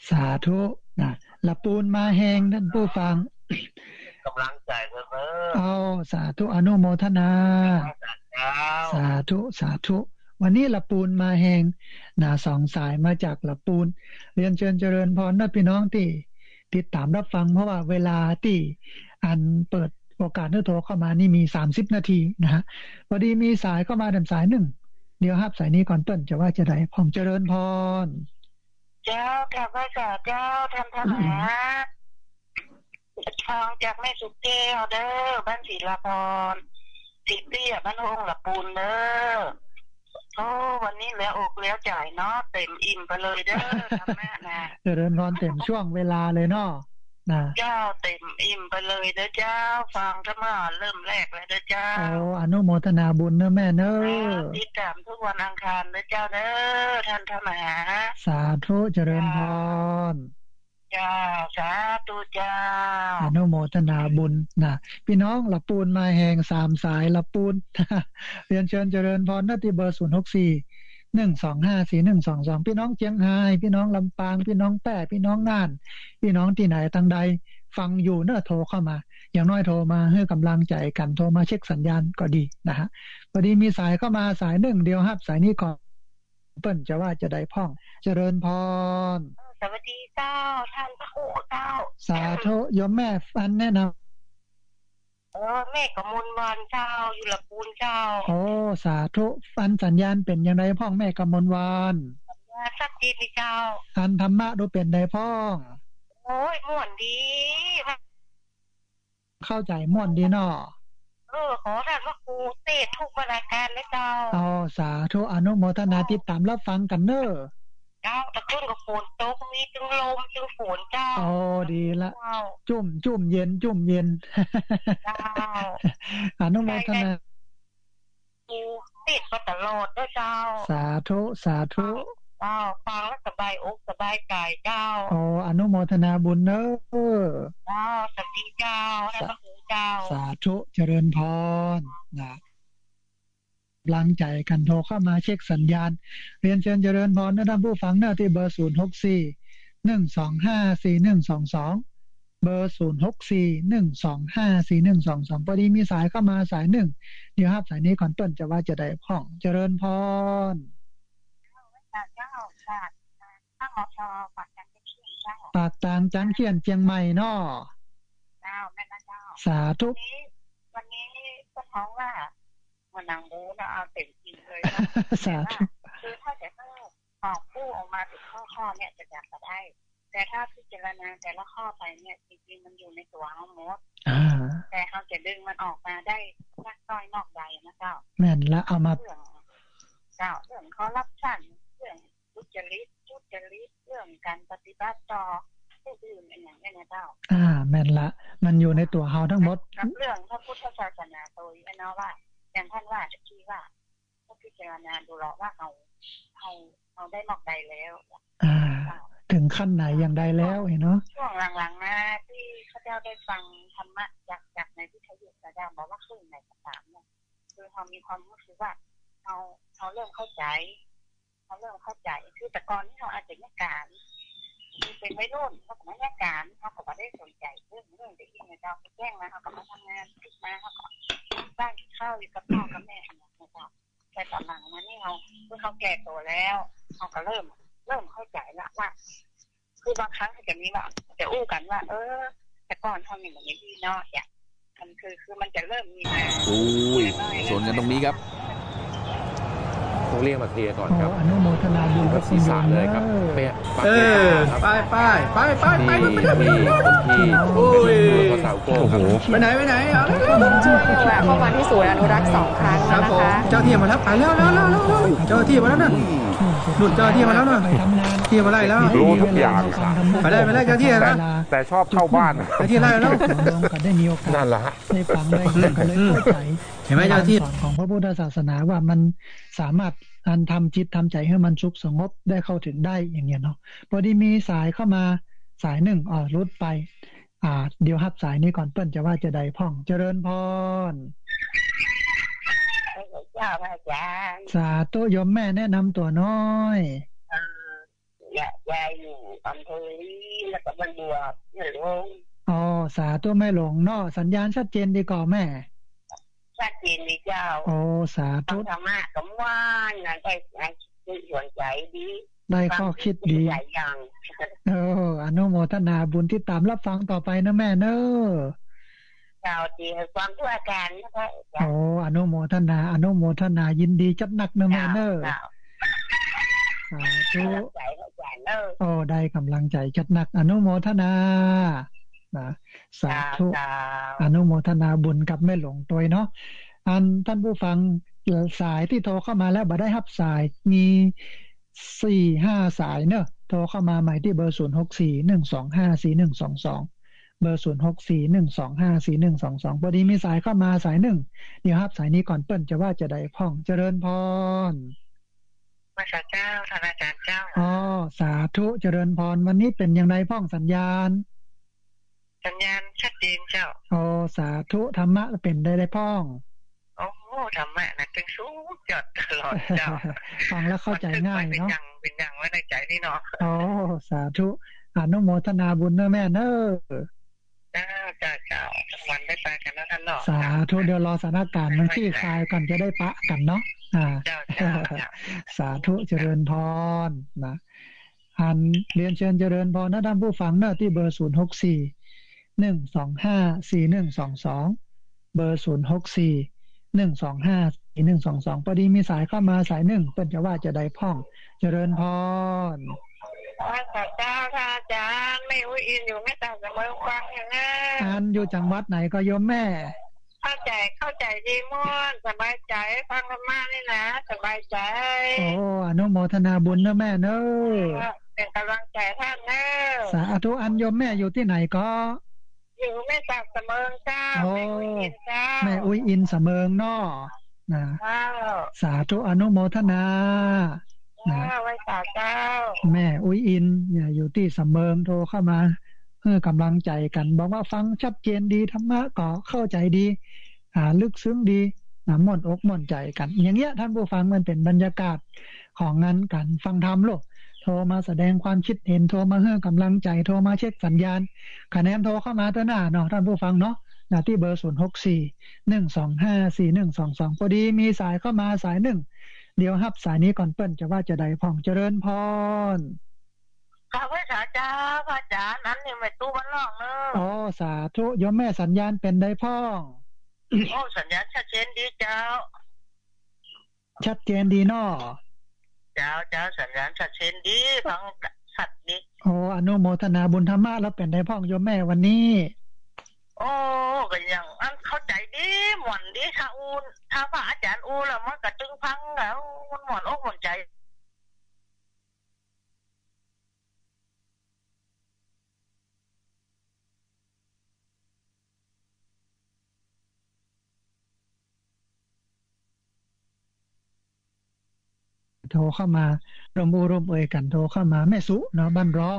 สาธุนะ ละปูนมาแหงท่านผู้ฟังกำลังใจเด้อเด้อเอาสาธุอนุโมทนาเจ้าสาธุสาธุ วันนี้ละปูนมาแหงนาสองสายมาจากละปูน เรียนเชิญเจริญพรนะพี่น้องที่ติดตามรับฟังเพราะว่าเวลาที่อันเปิดโอกาสให้โทรเข้ามานี่มี30นาทีนะฮะพอดีมีสายเข้ามาดันสายหนึ่ง เดี๋ยวฮับสายนี้ก่อนเปิ้นจะว่าจะได้พร้อมเจริญพร เจ้าข้าพเจ้าเจ้าท่านทหารทองจากแม่สุเกลเด้อบ้านศรีลาพรสิเตี้ยบ้านหงละปูนเด้อโอ้วันนี้แล้วอกแล้วจ่ายเนาะเต็มอิ่มไปเลยเด้อธรรมะนะเจริญพรเต็มช่วงเวลาเลยเนาะ เจ้าเต็มอิ่มไปเลยเด้อเจ้าฟังธรรมะเริ่มแรกแล้วเด้อเจ้าโอ้อนุโมทนาบุญเนอะแม่เนอะติดตามทุกวันอังคารเด้อเจ้าเด้อท่านธรรมะสาธุเจริญพรเจ้าสาธุเจ้าอนุโมทนาบุญนะพี่น้องละปูนมาแหงสามสายละปูนเรียนเชิญเจริญพรนาทีเบอร์ศูนย์หกสี่ หนึ่งสองห้าสี่หนึ่งสองสองพี่น้องเจียงไฮ้พี่น้องลำปาง พี่น้องแป้พี่น้องน่าน พี่น้องที่ไหนทางใด ฟังอยู่เนอะโทรเข้ามา อย่างน้อยโทรมาให้กำลังใจกันโทรมาเช็คสัญญาณก็ดีนะฮะพอดีมีสายเข้ามาสายหนึ่งเดียวครับสายนี้ก่อนเปิ้นจะว่าจะได้พ่องเจริญพรสวัสดีเจ้าท่านพระครูเจ้า สาธุโยมแม่ฟันแนะนำเออแม่กมลวันเจ้าอยู่ละปูนเจ้า โอ้สาธุฟันสัญญาณเป็นอย่างไรพ่องแม่กำมลวานสักทีนี่เจ้า อันธรรมะดูเป็นไดพ่อง โอ้ยม่วนดี เข้าใจม่วนดีเนาะเออขอท่านพระครูเตะทุกรายการเลยเจ้าเอาสาธุอนุโมทนาติดตามรับฟังกันเนอะ เจ้าตะขึ้นกับฝนตกมีจึงลมจึงฝนเจ้าโอ้ดีละเจ้าจุ่มจุ่มเย็นจุ่มเย็นเจ้าอนุโมทนาครูติดมาตลอดด้วยเจ้า สาธุสาธุเจ้าฟังแล้วสบายอกสบายกายเจ้าโอ้อนุโมทนาบุญเนอะเจ้าสวัสดีเจ้าท่านพระครูเจ้า สาธุเจริญพรนะ กำลังใจกันโทรเข้ามาเช็คสัญญาณ เรียนเชิญเจริญพรนะท่านผู้ฟังเนอะที่เบอร์ศูนย์หกสี่หนึ่งสองห้าสี่หนึ่งสองสองเบอร์ศูนย์หกสี่หนึ่งสองห้าสี่หนึ่งสองสองพอดีมีสายเข้ามาสายหนึ่งเดี๋ยวครับสายนี้ก่อนต้นจะว่าจะได้พ่องเจริญพรเจ้าค่ะข้างอชอปากกันจะเขียนเจ้าปากตางจันเขียนเจียงใหม่เนอเจ้าแม่นะเจ้าสาธุวันนี้วันนี้ก็ท้องว่า มันนางบูนะเอาเต็มที่เลยนะสาธุคือถ้าจะต้องออกคู่ออกมาถึงข้อข้อเนี่ยจะอยากจะได้ แต่ถ้าพิจารณาแต่ละข้อไปเนี่ยจริงๆมันอยู่ในตัวเขาหมดอ่าแต่เขาจะดึงมันออกมาได้สักน้อยนอกใดนะเจ้าแม่นละเอามาเรื่องเจ้าเรื่องคอร์รัปชันเรื่องทุจริตทุจริตเรื่องการปฏิบัติต่อผู้อื่นอะไรอย่างเงี้ยนะเจ้า อ่า แม่นละ มันอยู่ในตัวเฮาทั้งหมดกับเรื่องพระพุทธศาสนาโดยนะว่า อย่างท่านว่าจะคิดว่าถ้าพิจารณาดูหรอกว่าเขาเขาเขาได้นอกใดแล้วอ่าถึงขั้นไหนอย่างใดแล้วเห็นเนาะช่วงหลังๆนะที่ข้าเจ้าได้ฟังธรรมะจากจากในวิทยุข้าเจ้าบอกว่าครึ่งในกระตามเนี่ยคือเขามีความรู้สึกว่าเขาเขาเริ่มเข้าใจเขาเริ่มเข้าใจคือแต่ก่อนที่เขาอาจจะไม่การ คือเป็นไม่รุ่นเขาก็ไม่ได้การเขาก็ไม่ได้สนใจเรื่องเรื่องเด็กที่เนี่ยเจ้าเขาแจ้งมาเขาก็มาทำงานติดมาเขาก็บ้านข้าวอยู่กับพ่อกับแม่นะจ้าแต่ตอนหลังมานี่เขาเมื่อเขาแก่ตัวแล้วเขาก็เริ่ม เริ่มเข้าใจละว่าคือบางครั้งเขาจะมีแบบจะอู้กันว่า เออ แต่ก่อนทำอย่างนี้ดีเนาะอย่างมันคือคือมันจะเริ่มมีมาโอ้ยสวนกันตรงนี้ครับ โอ้ต้องเรียกมาเคลียร์ก่อนขอครับอนุโมทนาบุญคกัรับบคุศีณรโยษะมเลยครับเด้อเปียปากเอเปียอครับไปไปไปไปไปที่ไปที่ไปคนที่โอ้ยภาษาโก้ครับไปไหนไปไหนเอาเร็วแวะเข้ามาที่ศูนย์อนุรักษ์สองครั้งคแล้รัวบนะผมคะเจ้าที่มาแล้วไปแล้วแล้วแล้วแล้วเจ้าที่มาแล้วนะหลุดเจ้าที่มาแล้วนะไปทำงานที่มาไล่แล้วรู้ทุกอย่างไปได้ไปได้เจ้าที่นะแต่ชอบเข้าบ้านไปที่ไล่แล้วลงกันได้มีโอกาสนั่นแหละฮะได้ฟังได้เห็นก็เลยเข้าใจเห็นไหมเจ้าที่คำสอนของพระพุทธศาสนาว่ามัน สามารถอันทำจิตทำใจให้มันสุขสงบได้เข้าถึงได้อย่างเงี้ยเนาะพอดีมีสายเข้ามาสายหนึ่งอ๋อรุดไป อ่า เดี๋ยวฮับสายนี้ก่อนเปิ้นจะว่าจะได้พ่องเจริญพรพระเจ้าพระอาจารย์สาธุโยมแม่แนะนำตัวน้อยเอ่อยายยายอยู่อำเภอนี้แล้วก็มันบวกไม่ลงอ๋อสาธุแม่หลงเนาะสัญญาณชัดเจนดีก่อแม่ ชัดเจนดีเจ้า โอ้ สาต้อธุงธรรมะกับว่านงานได้งานที่สวนใจดี ได้ข้อคิดดีหลายอย่างเอออนุโมทนาบุญที่ตามรับฟังต่อไปนะแม่เนอะเจ้าดีให้ความทั่วการนะคะเจ้าโอ้อนุโมทนา อนุโมทนายินดีจัดหนักนะแม่เนอะเจ้าสาธุใจพระอาจารย์เนอะโอ้ได้กำลังใจจัดหนักอนุโมทนานะ สาเจ้าธุเจ้าอนุโมทนาบุญกับแม่หลงตัวเนาะอันท่านผู้ฟังสายที่โทรเข้ามาแล้วบัได้รับสายมีสี่ห้าสายเนอะโทรเข้ามาใหม่ที่เบอร์ศูนย์หกสี่หนึ่งสองห้าสี่หนึ่งสองสองเบอร์ศูนย์หกสี่หนึ่งสองห้าสี่หนึ่งสองสองพอดีมีสายเข้ามาสายหนึ่งเดี๋ยวครับสายนี้ก่อนเปิ้นจะว่าจะได้พ่องเจริญพรพระเจ้าท่านอาจารย์เจ้าอ๋อสาธุเจริญพรวันนี้เป็นอย่างไรพ่องสัญญาณ สัญญาณชัดเจนเจ้า โอ้สาธุธรรมะเป็นได้ได้พ่องโอ้โหธรรมะนะเป็นสูงจอดตลอดเจ้าฟังแล้วเข้าใจง่ายเป็นเนาะอย่างเป็นอย่างไว้ในใจนี่เนาะโอ้สาธุอนุโมทนาบุญเนอะแม่เนอะเจ้าเจ้าเจ้าทั้งวันได้ไปกันแล้วท่านเนาะสาธุเดี๋ยวรอสถานการณ์มันคลี่คลายก่อนจะได้ปะกันเนาะอ่าเจ้าเจ้าเจ้าสาธุเจริญพรนะหันเรียนเชิญเจริญพรนะท่านผู้ฟังเนอะที่เบอร์ศูนย์หกสี่ หนึ่งสองห้าสี่หนึ่งสองสองเบอร์ศูนย์หกสี่หนึ่งสองห้าสี่หนึ่งสองสองพอดีมีสายเข้ามาสายหนึ่งเปิ้นจะว่าจะได้พ่อง เจริญพรพระเจ้าท่านอาจารย์ไม่อุ้ยอินอยู่ไม่ต่างเสมอฟังอย่างนั้นอันอยู่จังหวัดไหนก็โยมแม่ เข้าใจเข้าใจดีม่วนสบายใจฟังธรรมะนี่นะสบายใจ โอ้อนุโมทนาบุญเนอะแม่เนอะเป็นกำลังใจท่านเนอะสาธุอันโยมแม่อยู่ที่ไหนก็ อยู่ไม่ต่างเสมอเจ้าโอ้ไม่อุ้ยอินเจ้าแม่อุ้ยอินเสมิงเนอนะเจ้าสาธุอนุโมทนาเจ้าไว้สาเจ้า แม่อุ้ยอินเนี่ยอยู่ที่เสมิงโทรเข้ามาเพื่อกำลังใจกัน บอกว่าฟังชัดเจนดีธรรมะก็เข้าใจดี อ่า ลึกซึ้งดีนะม่วนอกม่วนใจกัน อย่างเงี้ยท่านผู้ฟังมันเป็นบรรยากาศของงานการฟังธรรมโลก โทรมาแสดงความคิดเห็นโทรมาให้กำลังใจโทรมาเช็คสัญญาณคะแนนโทรเข้ามาตัวหน้าเนาะท่านผู้ฟังเนาะนะที่เบอร์ศูนย์หกสี่หนึ่งสองห้าสี่หนึ่งสองสองพอดีมีสายเข้ามาสายหนึ่งเดี๋ยวฮับสายนี้ก่อนเปิ้นจะว่าจะได้พ่องเจริญพรข้าพเจ้าเจ้าพระอาจารย์นั้นนี่ไม่ตู้บ้านนอกเนอะอ๋อสาธุโยมแม่สัญญาณเป็นได้พ่องโอ้สัญญาณชัดเจนดีเจ้า ชัดเจนดีเนาะ เจ้าเจ้าสัญญาณชัดเจนดีฟังสัตว์ดีโอ้อนุโมทนาบุญธรรมะแล้วเป็นได้พ่องโยมแม่วันนี้ โอ้ก็ยังอันเข้าใจดีหม่อนดีถ้าอูนถ้าพระอาจารย์อูแล้วมันก็ตึงพังแล้วมันหม่อนอกหม่อนใจ โทรเข้ามารวมอูรวมเอ่ยกันโทรเข้ามาแม่สุเนาะบ้านร้อง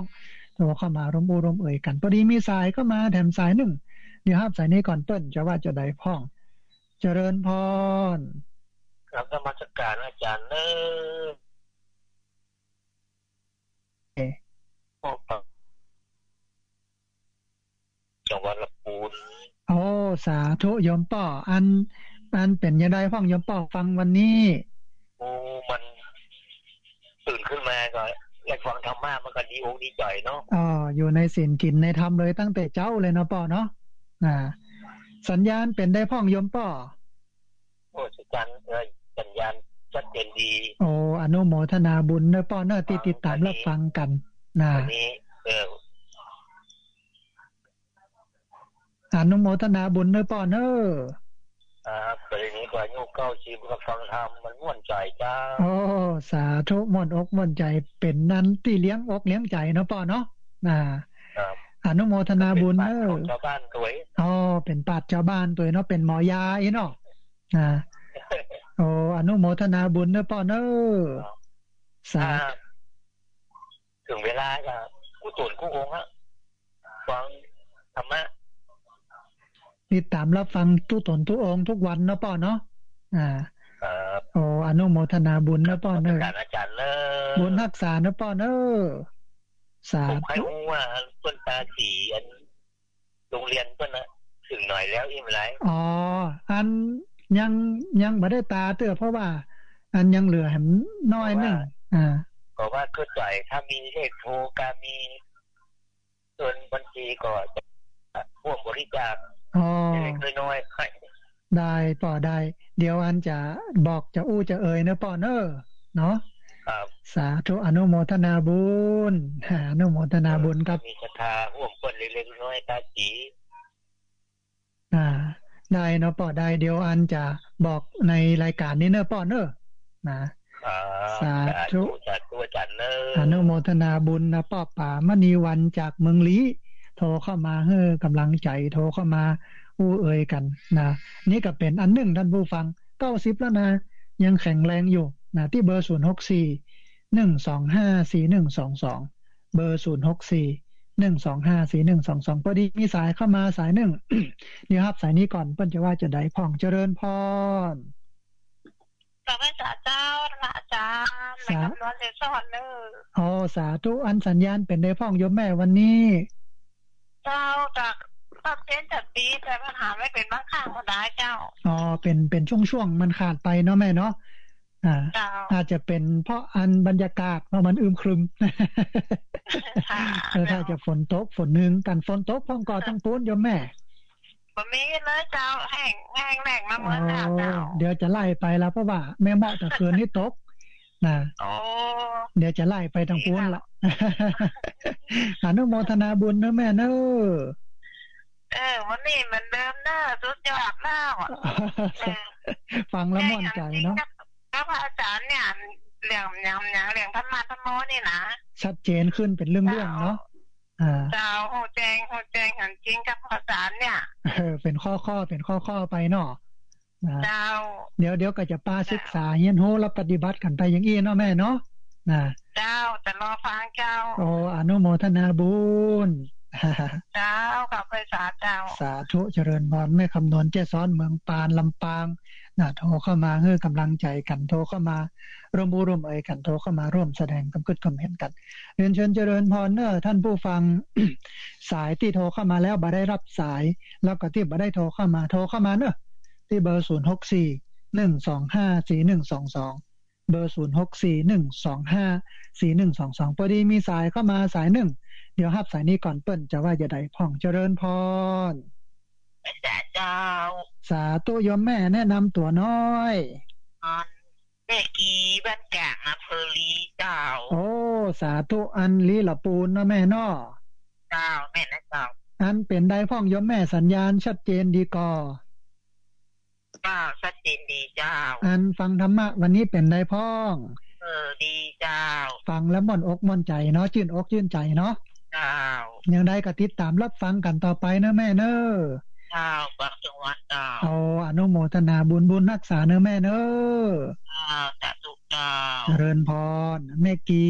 โทรเข้ามารวมอูรวมเอ่ยกันพอดีมีสายเข้ามาแถมสายหนึ่งเดี๋ยวครับสายนี้ก่อนเปิ้นจะว่าจะได้พ่อง เจริญพรครับนมัสการอาจารย์เนอะเอ๊ะโอ้ครับจังหวัดลำพูนโอ้สาธุโยมป่ออันอันเป็นยังไงพ่องโยมป่อฟังวันนี้โอ้มัน ตื่นขึ้นมาก็ได้ฟังธรรมะมันก็ดีอกดีใจเนาะอ๋ออยู่ในศีลกินในธรรมเลยตั้งแต่เจ้าเลยเนาะป่อเนาะอ่า สัญญาณเป็นได้พ่องโยมป่อโอ้สัญญาณเออสัญญาณชัดเจนดีโอ้อนุโมทนาบุญเนอะป้อเนอะที่ติดตามรับฟังกันนะวันนี้ เอออนุโมทนาบุญเนอะป้อเนอะอ่าประเด็นนี้ก็ยุคเก้าชีพกับฟังธรรมมันม่วนใจจ้าโอ้สาธุม่วนอกม่วนใจเป็นนั้นที่เลี้ยงอกเลี้ยงใจเนาะป้อเนาะน่ะครับอนุโมทนาบุญเนเป็อะปากของชาวบ้านสวยอ๋อเป็นปราชญ์ชาวบ้านตัวเนาะเป็นหมอยาอีเนาะนะโอ้อนุโมทนาบุญเนอะป้อเนอะสาอ่าถึงเวลาก็กู้ตุนกู้องค์ฮะฟังธรรมะ ติดตามรับฟังตู้ตนตู้องค์ทุกวันเนาะป้อเนาะอ่าครับโอ้อนุโมทนาบุญเนอะป้อเนอะการอาจารย์เลบุญยรักษาเนอะป้อเนอะสาผมให้ธุรู้ว่าเปิ้นตาสีอันโรงเรียนเปิ้นนะถึงหน่อยแล้วอิ่มไรอ๋ออันยังยังบ่ได้ตาเตื้อเพราะว่า อันยังเหลือแหมน้อยหนึงอ่าก็ว่าเข้าใจถ้ามีเลขโทรการมีส่วนบัญชีก็จะร่วมบริจาคอ๋อ เล็กๆน้อยๆให้ได้ป้อได้ เดี๋ยวอันจะบอกจะอู้จะเอ่ยเนอะป้อเนอะเนาะครับสาธุอนุโมทนาบุญอนุโมทนาบุญครับมีศรัทธาร่วมคนเล็กๆน้อยๆตาสีอ่า ได้เนาะป้อได้เดี๋ยวอันจะบอกในรายการนี้เนอะป้อเนอะนะครับสาธุสาธุอาจารย์เนออนุโมทนาบุญนะป้อป่ามณีวันจากเมืองลี้ โทรเข้ามาเฮ้อกำลังใจโทรเข้ามาอู้เอ่ยกันนะนี่ก็เป็นอันหนึ่งท่านผู้ฟังเก้าสิบแล้วนะ ยังแข็งแรงอยู่นะที่เบอร์ศูนย์หกสี่หนึ่งสองห้าสี่หนึ่งสองสองเบอร์ศูนย์หกสี่หนึ่งสองห้าสี่หนึ่งสองสองพอดีมีสายเข้ามาสายหนึ่งเดี๋ยวครับสายนี้ก่อนเปิ้นจะว่าจะได้พ่องเจริญพรกับพระเจ้าพระอาจารย์ในคำนวณเดสอนเนอร์อ๋อสาธุอันสัญญาณเป็นได้พ่องโยมแม่วันนี้ เจ้าจากตัดเส้นจัดปีแต่ปัญหาไม่เป็นบางข้างก็ได้เจ้า อ๋อ เป็นเป็นช่วงๆ มันขาดไปเนาะแม่เนาะอ่าเจ้าอาจจะเป็นเพราะอันบรรยากาศว่ามันอึมครึมค่ะเออถ้าจะฝนตกฝนหนึ่งกันฝนตกพ่องก่อต้องปูนโยมแม่ผมมีเลยเจ้าแห้งแห้งแหลงมาเหอ๋มืออนกันเจ้าเดี๋ยวจะไล่ไปแล้วเพราะว่าแม่เหมาะแต่คืนนี้ตก นะโอ้เดี๋ยวจะไล่ไปทางปูนละอนุโมทนาบุญเนอะแม่เนอะเออวันนี้เหมือนเดิมเนอะสุดยอดมากอะเออฟังแล้วม่วนใจเนาะก็พระอาจารย์เนี่ยเรื่องยำอย่างเรื่องธรรมะธรรมโมนี่นะชัดเจนขึ้นเป็นเรื่องๆเนาะอ่าเจ้าโหแจงโหแจงหันจริงกับพระอาจารย์เนี่ยเออเป็นข้อข้อๆเป็นข้อข้อๆไปเนาะ นะเจ้าเดี๋ยวเดี๋ยวก็จะป้าศึกษาเฮียนโฮแล้วปฏิบัติกันไปอย่างอี้เนาะแม่เนาะนะเจ้าแต่รอฟังเจ้า โอ้อนุโมทนาบุญเจ้ากับไปสาเจ้า สาธุเจริญพรแม่คำนวณเจ้ซ้อนเมืองปานลำปางนะโทรเข้ามาเฮือกำลังใจกันโทรเข้ามา ร่วมบูร่วมเอ่ยกันโทรเข้ามาร่วมแสดงความคิดความเห็นกันเรียนเชิญเจริญพรเนอะท่านผู้ฟังสายที่โทรเข้ามาแล้วบ่ได้รับสาย แล้วก็ที่บ่ได้โทรเข้ามาโทรเข้ามาเนอะ ที่เบอร์ศูนย์หกสี่หนึ่งสองห้าสี่หนึ่งสองสองเบอร์ศูนย์หกสี่หนึ่งสองห้าสี่หนึ่งสองสองพอดีมีสายเข้ามาสายหนึ่งเดี๋ยวฮับสายนี้ก่อนเปิ้นจะว่าจะได้พ่องเจริญพรไปสาเจ้า สาธุโยมแม่แนะนำตัวน้อยอันแม่กีบ้านกลางอำเภอลีเจ้า โอ้ สาธุอันลีละปูนเนาะแม่เนาะเจ้าแม่นะเจ้า อันเป็นได้พ่องโยมแม่สัญญาณชัดเจนดีก่อ เจ้าชัดเจนดีเจ้า อันฟังธรรมะวันนี้เป็นได้พ่อง เออดีเจ้า ฟังแล้วม่อนอกม่อนใจเนาะชื่นอกชื่นใจเนาะเจ้ายังได้ก็ติดตามรับฟังกันต่อไปเนอะแม่เนอะเจ้าบางจังหวัดเจ้าเอาอนุโมทนาบุญบุญรักษาเนอะแม่เนอะเจ้าสาธุเจ้าเจริญพรแม่กี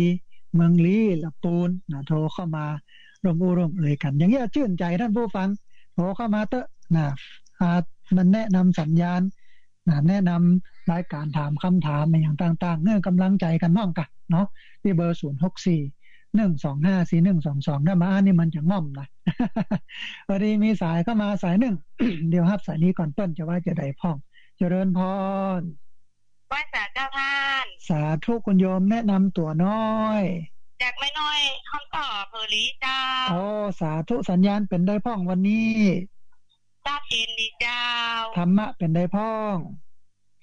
เมืองลีละปูนนะโทรเข้ามาร่วมอู้ร่วมเอ่ยกัน อย่างเงี้ยชื่นใจท่านผู้ฟังโทรเข้ามาเตอะนะอาจ มันแนะนำสัญญาณนะแนะนำรายการถามคำถามอย่างต่างๆเงื่อกำลังใจกันน้องกันเนาะที่เบอร์ศูนย์หกสี่หนึ่งสองห้าสี่หนึ่งสองสองถ้ามาอ่านนี่มันจะง่อมนะพอดีมีสายเข้ามาสายหนึ่งเดี๋ยวฮับสายนี้ก่อนเปิ้นจะว่าจะได้พ่อง เจริญพรไหว้สาเจ้าท่าน สาธุคุณโยมแนะนำตัวน้อยจากไม่น้อยคำต่ออำเภอลีเจ้าโอ้สาธุสัญญาณเป็นได้พ่องวันนี้ ทราบเจนดีเจ้า ธรรมะเป็นได้พ่อง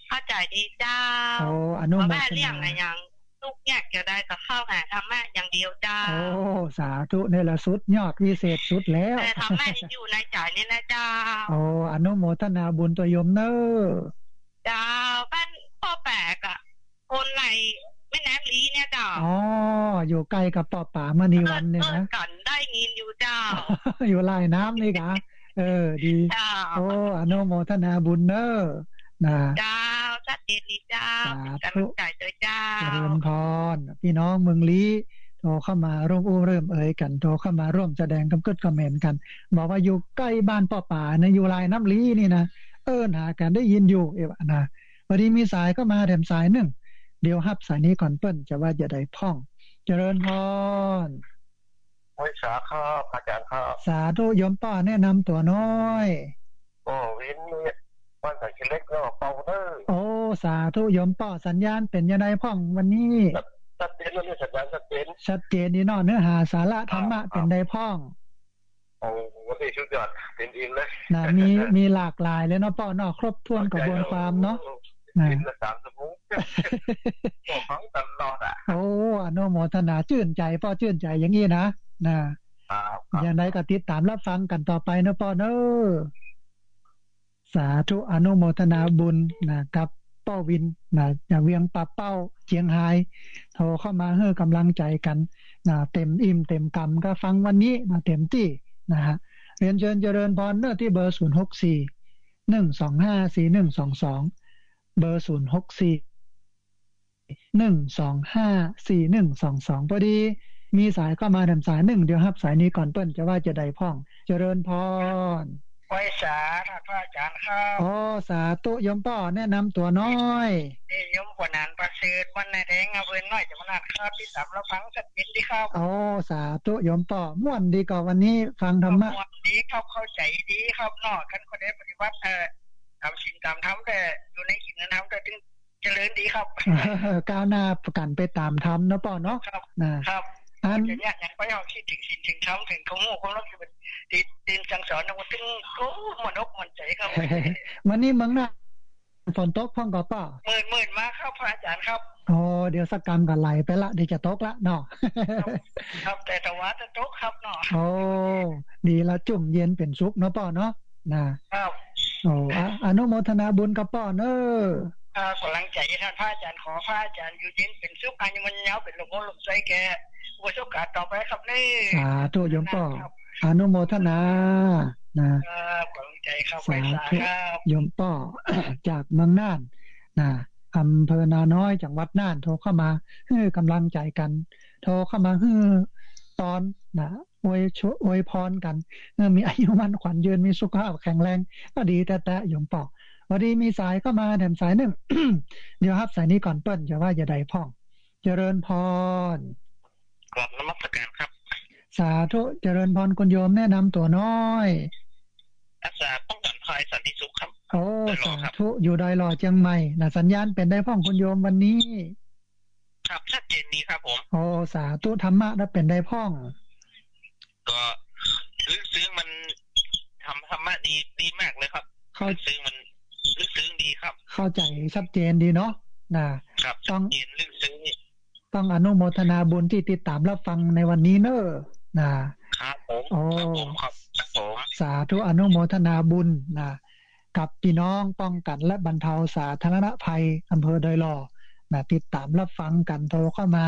เข้าใจดีเจ้าโอ้อนุเพราะโมแม่ทเลี้ยนางอะไรอย่างลูกอยากจะได้ก็เข้าหาธรรมะอย่างเดียวเจ้า โอ้สาธุนี่ละสุดยอดวิเศษสุดแล้วแต่ธรรมะยังอยู่ในใจนี่นะเจ้าโอ้อนุโมทนาบุญตัวโยมเนอเจ้าบ้านพ่อแปลกอะคนไหนแม่น้ำลีเนี่ยเจ้าอ๋ออยู่ใกล้กับป่อป่ามณีวันเนี่ยเออนะกันได้ยินอยู่เจ้า อยู่ลายน้ำนี่กะ เออ ดีเจ้าโอ้อนุโมทนาบุญเนอนะเจ้าชัดเจนดีเจ้าสาธุเป็นกำลังใจด้วยเจ้าเจริญพรพี่น้องเมืองลี้โทรเข้ามาร่วมอู้เริ่มเอ่ยกันโทรเข้ามาร่วมแสดงกำกึดคอมเมนต์กัน บอกว่าอยู่ใกล้บ้านป่อป่านะอยู่ลายน้ำลี้นี่นะเอิ้นหากันได้ยินอยู่เอวะนะวันนี้มีสายก็มาแถมสายหนึ่งเดี๋ยวฮับสายนี้ก่อนเปิ้นจะว่าจะได้พ่อง เจริญพร โอ้ยสาครับอาจารย์ครับสาธุโยมป้าแนะนำตัวน้อยโอ้วินเนี่ยวันใส่ชิ้นเล็กก็เป่าเด้อโอ้สาธุโยมป้าสัญญาณเป็นยังไงพ่องวันนี้ชัดเจนแล้วเนี่ยสัญญาณชัดเจนชัดเจนดีเนาะเนื้อหาสาระธรรมะเป็นได้พ่องโอ้วันนี้ชุดยอดเป็นอินเลยนะมีมีหลากหลายเลยเนาะป้อเนาะครบถ้วนกระบวนความเนาะนะอินละสามสมุกก็ฟังตลอดอะโอ้อนุโมทนาชื่นใจป้อชื่นใจอย่างนี้นะ นะครับครับอย่างไรก็ติดตามรับฟังกันต่อไปเนาะป้อเนอะสาธุอนุโมทนาบุญนะกับป้อวินนะอย่าเวียงปะเป้าเจียงไฮ้โทรเข้ามาเฮ้อกำลังใจกันนะเต็มอิ่มเต็มกำก็ฟังวันนี้นะเต็มที่นะฮะเรียนเชิญเจริญพรเนอะที่เบอร์ศูนย์หกสี่หนึ่งสองห้าสี่หนึ่งสองสองเบอร์ศูนย์หกสี่หนึ่งสองห้าสี่หนึ่งสองสองพอดี มีสายเข้ามาแถมสายหนึ่งเดี๋ยวครับ สายนี้ก่อนเปิ้นจะว่าจะได้พ่อง เจริญพรไว้สาท่านพระอาจารย์ครับอ๋อสาธุโยมป้อแนะนำตัวน้อยนี่ยมกว่านานประเสริฐวันนายแดงเอาเวินน้อยจะมานานครับที่สามเราฟังชัดเจนดีครับอ๋อสาธุโยมป้อม่วนดีกว่าวันนี้ฟังธรรมะความดีครับเข้าใจดีครับเนอกกันคนได้ปฏิบัติเอ่อทำสิ่งตามทำแต่อยู่ในสิ่งนั้นทำแต่ถึงเจริญดีครับก้าวหน้าประกันไปตามธรรมเนาะป้อเนาะครับนะครับ อันอย่างเงี้ยอย่างไปเอาคิดถึงสิ่งถึงทำถึงเขาโง่เขาลักจะเป็นติดตินสังสอนนะว่าถึงโอ้มันอกมันใจครับวันนี้เมืองหน้าฝนตกพ่องก็ป้อหมื่นหมื่นมากครับพระอาจารย์ครับโอ้เดี๋ยวสักกรรมกันไหลไปละเดี๋ยวจะตกละเนาะครับแต่ตะวันจะตกครับเนาะโอ้ดีละจุ่มเย็นเป็นสุขเนาะป้อเนาะนะครับโอ้อะอนุโมทนาบุญกับป้อเนอะอ่ากำลังใจท่านพระอาจารย์ขอพระอาจารย์อยู่เย็นเป็นสุขอายุมันยาวเป็นหลวงพ่อหลวงใจแก ประสบการณ์ต่อไปครับนี่สาธุโยมป้อครับอนุโมทนานะครับกำลังใจครับไปสาสาธุครับโยมป้อจากเมืองน่านนะอำเภอนาน้อยจังหวัดน่านโทรเข้ามาให้กำลังใจกัน โทรเข้ามาให้ตอนนะอวยชอวยพรกันเออมีอายุมันขวัญยืนมีสุขภาพแข็งแรง ก็ดีแต่แต่โยมป้อวันนี้มีสายเข้ามาแถมสายหนึ่งเดี๋ยวครับสายนี้ก่อนเปิ้ลจะว่าจะได้พ่อง เจริญพร กลับนมัสการครับ สาธุเจริญพรคุณโยมแนะนำตัวน้อยอาสาป้องกันภัยสันติสุขครับ โอ้ได้หรอสาครับธุอยู่ดอยหล่อเชียงใหม่นะสัญญาณเป็นได้พ่องคุณโยมวันนี้ ครับชัดเจนดีครับผม โอ้สาธุธรรมะได้เป็นได้พ่อง ก็ลึกซึ้งมันทำธรรมะดีดีมากเลยครับเข้าลึกซึ้งมันลึกซึ้งดีครับ เข้าใจชัดเจนดีเนาะนะครับต้ชัองดเจนลึกซึ้งนี่ ต้องอนุโมทนาบุญที่ติดตามรับฟังในวันนี้เนอะนะครับผมโอ้ครับผมครับครับผมสาธุอนุโมทนาบุญนะกับพี่น้องป้องกันและบรรเทาสาธารณภัยอำเภอดอยหล่อนะติดตามรับฟังกันโทรเข้ามา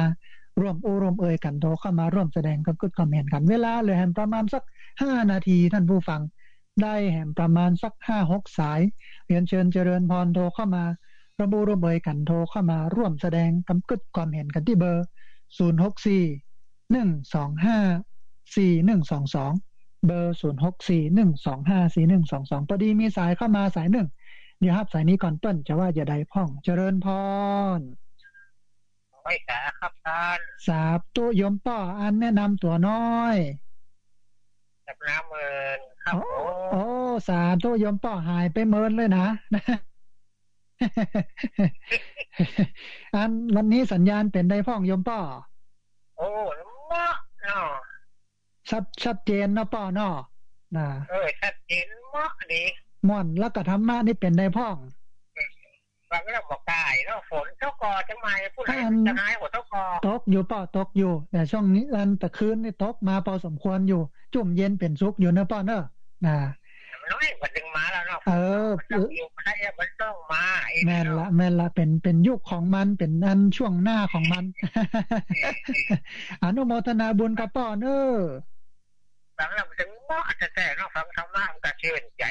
ร่วมอู้ร่วมเอ่ยกันโทรเข้ามาร่วมแสดงกับกึดคอมเมนต์กันเวลาเหลยแหมประมาณสักห้านาทีท่านผู้ฟัง ได้แหมประมาณสักห้าหกสาย เรียนเชิญเจริญพรโทรเข้ามา ระบุร่วมเอ่ยกันโทรเข้ามาร่วมแสดงกำกึดความเห็นกันที่เบอร์ศูนย์หกสี่หนึ่งสองห้าสี่หนึ่งสองสองเบอร์ศูนย์หกสี่หนึ่งสองห้าสี่หนึ่งสองสองพอดีมีสายเข้ามาสายหนึ่งเดี๋ยวครับสายนี้ก่อนเปิ้ลจะว่าจะได้พ่องเจริญพรไว้สาครับท่านสาบตุโยมป้ออันแนะนำตัวน้อยจับน้ำเมินครับโอ้ผมโอ้สาธุโยมป้อหายไปเมินเลยนะ อันวันนี้สัญญาณเป็นได้พ่องโยมป้อโอ้มะเนาะชัดชัดเจนเนาะป้อเนาะนะเออชัดเจนมากดีม่อนแล้วก็ธรรมะนี่เป็นได้พ่องบางเรื่องบอกกายเนาะฝนเจ้ากอจังไมผู้ใดจะหายหัวเจ้ากอตกอยู่ป่อตกอยู่ แต่ช่วงนี้อันตะคืนนี่ตกมาพอสมควรอยู่ จุ่มเย็นเป็นสุกอยู่เนอะป่อเนอะนะมันน้อยมันดึงมาแล้ว เออมันต้อยู่มันได้มันต้องมาแม่นละแม่นละเป็นเป็นยุคของมันเป็นอันช่วงหน้าของมันอนุโมทนาบุญกับป่อเนอะบางเรื่องถึงว่าจะแต่เนาะฟังธรรมะมันก็ชื่นใจ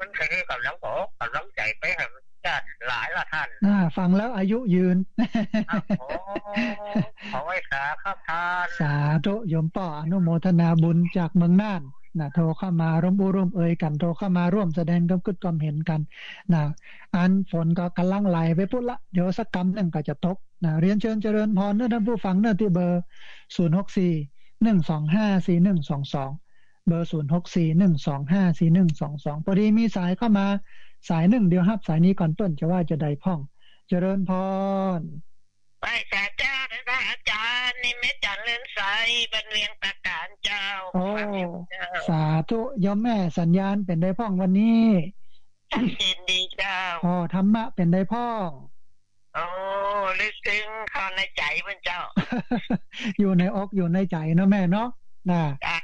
มันเคยกับหลังบอกกับหลังใจไปให้มันจะหลายละท่านน่าฟังแล้วอายุยืนโอ้ขอไว้สาครับท่านสาธุโยมป่ออนุโมทนาบุญจากเมืองน่าน นะโทรเข้ามาร่วมอุร่วมเอ่ยกันโทรเข้ามาร่วมแสดงความคิดความเห็นกันนะอันฝนก็กำลังไหลไปพุ่นละเดี๋ยวสักกำหนึ่งก็จะตกนะเรียนเชิญเจริญพรเนื้อท่านผู้ฟังเนื้อที่เบอร์0 6 4 1 2 5 4 1 2 2เบอร์0 6 4 1 2 5 4 1 2 2พอดีมีสายเข้ามาสายหนึ่งเดียวครับสายนี้ก่อนเปิ้นจะว่าจะได้พ่อง เจริญพร ไปสาเจ้าพระอาจารย์นิมิตจันเลื่อนใสบรรเวียงตะการเจ้าโอ้เจ้าสาธุยมแม่สัญญาณเป็นได้พ่องวันนี้ชัดเจนดีเจ้าอ๋อธรรมะเป็นได้พ่องโอ้ลึกซึ้งเข้าในใจเพื่อนเจ้า อยู่ในอกอยู่ในใจเนาะแม่เนาะนะเจ้า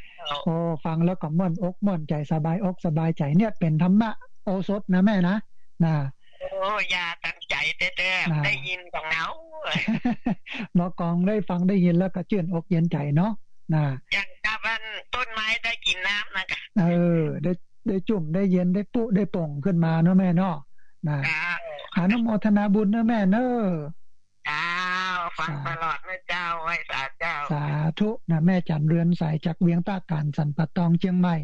โอ้ฟังแล้วก็ม่วนอกม่วนใจสบายอกสบายใจเนี่ยเป็นธรรมะโอสถนะแม่นะนะ โอ้ยาตั้งใจเต้อ่าๆได้ยินก็เหงาบอกองได้ฟังได้ยินแล้วก็ชื่นอกเย็นใจเนาะนะอย่างกับมันต้นไม้ได้กินน้ำนะกะเออ ได้ได้จุ่มได้เย็นได้ปุได้ป่งขึ้นมาเนาะแม่เนาะนะเจ้าอนุโมทนาบุญเนาะแม่เนาะ เจ้าฟังตลอดนะเจ้าไว้สาเจ้า สาธุนะแม่จันเรือนสายจากเวียงตาการสันปะตองเชียงใหม่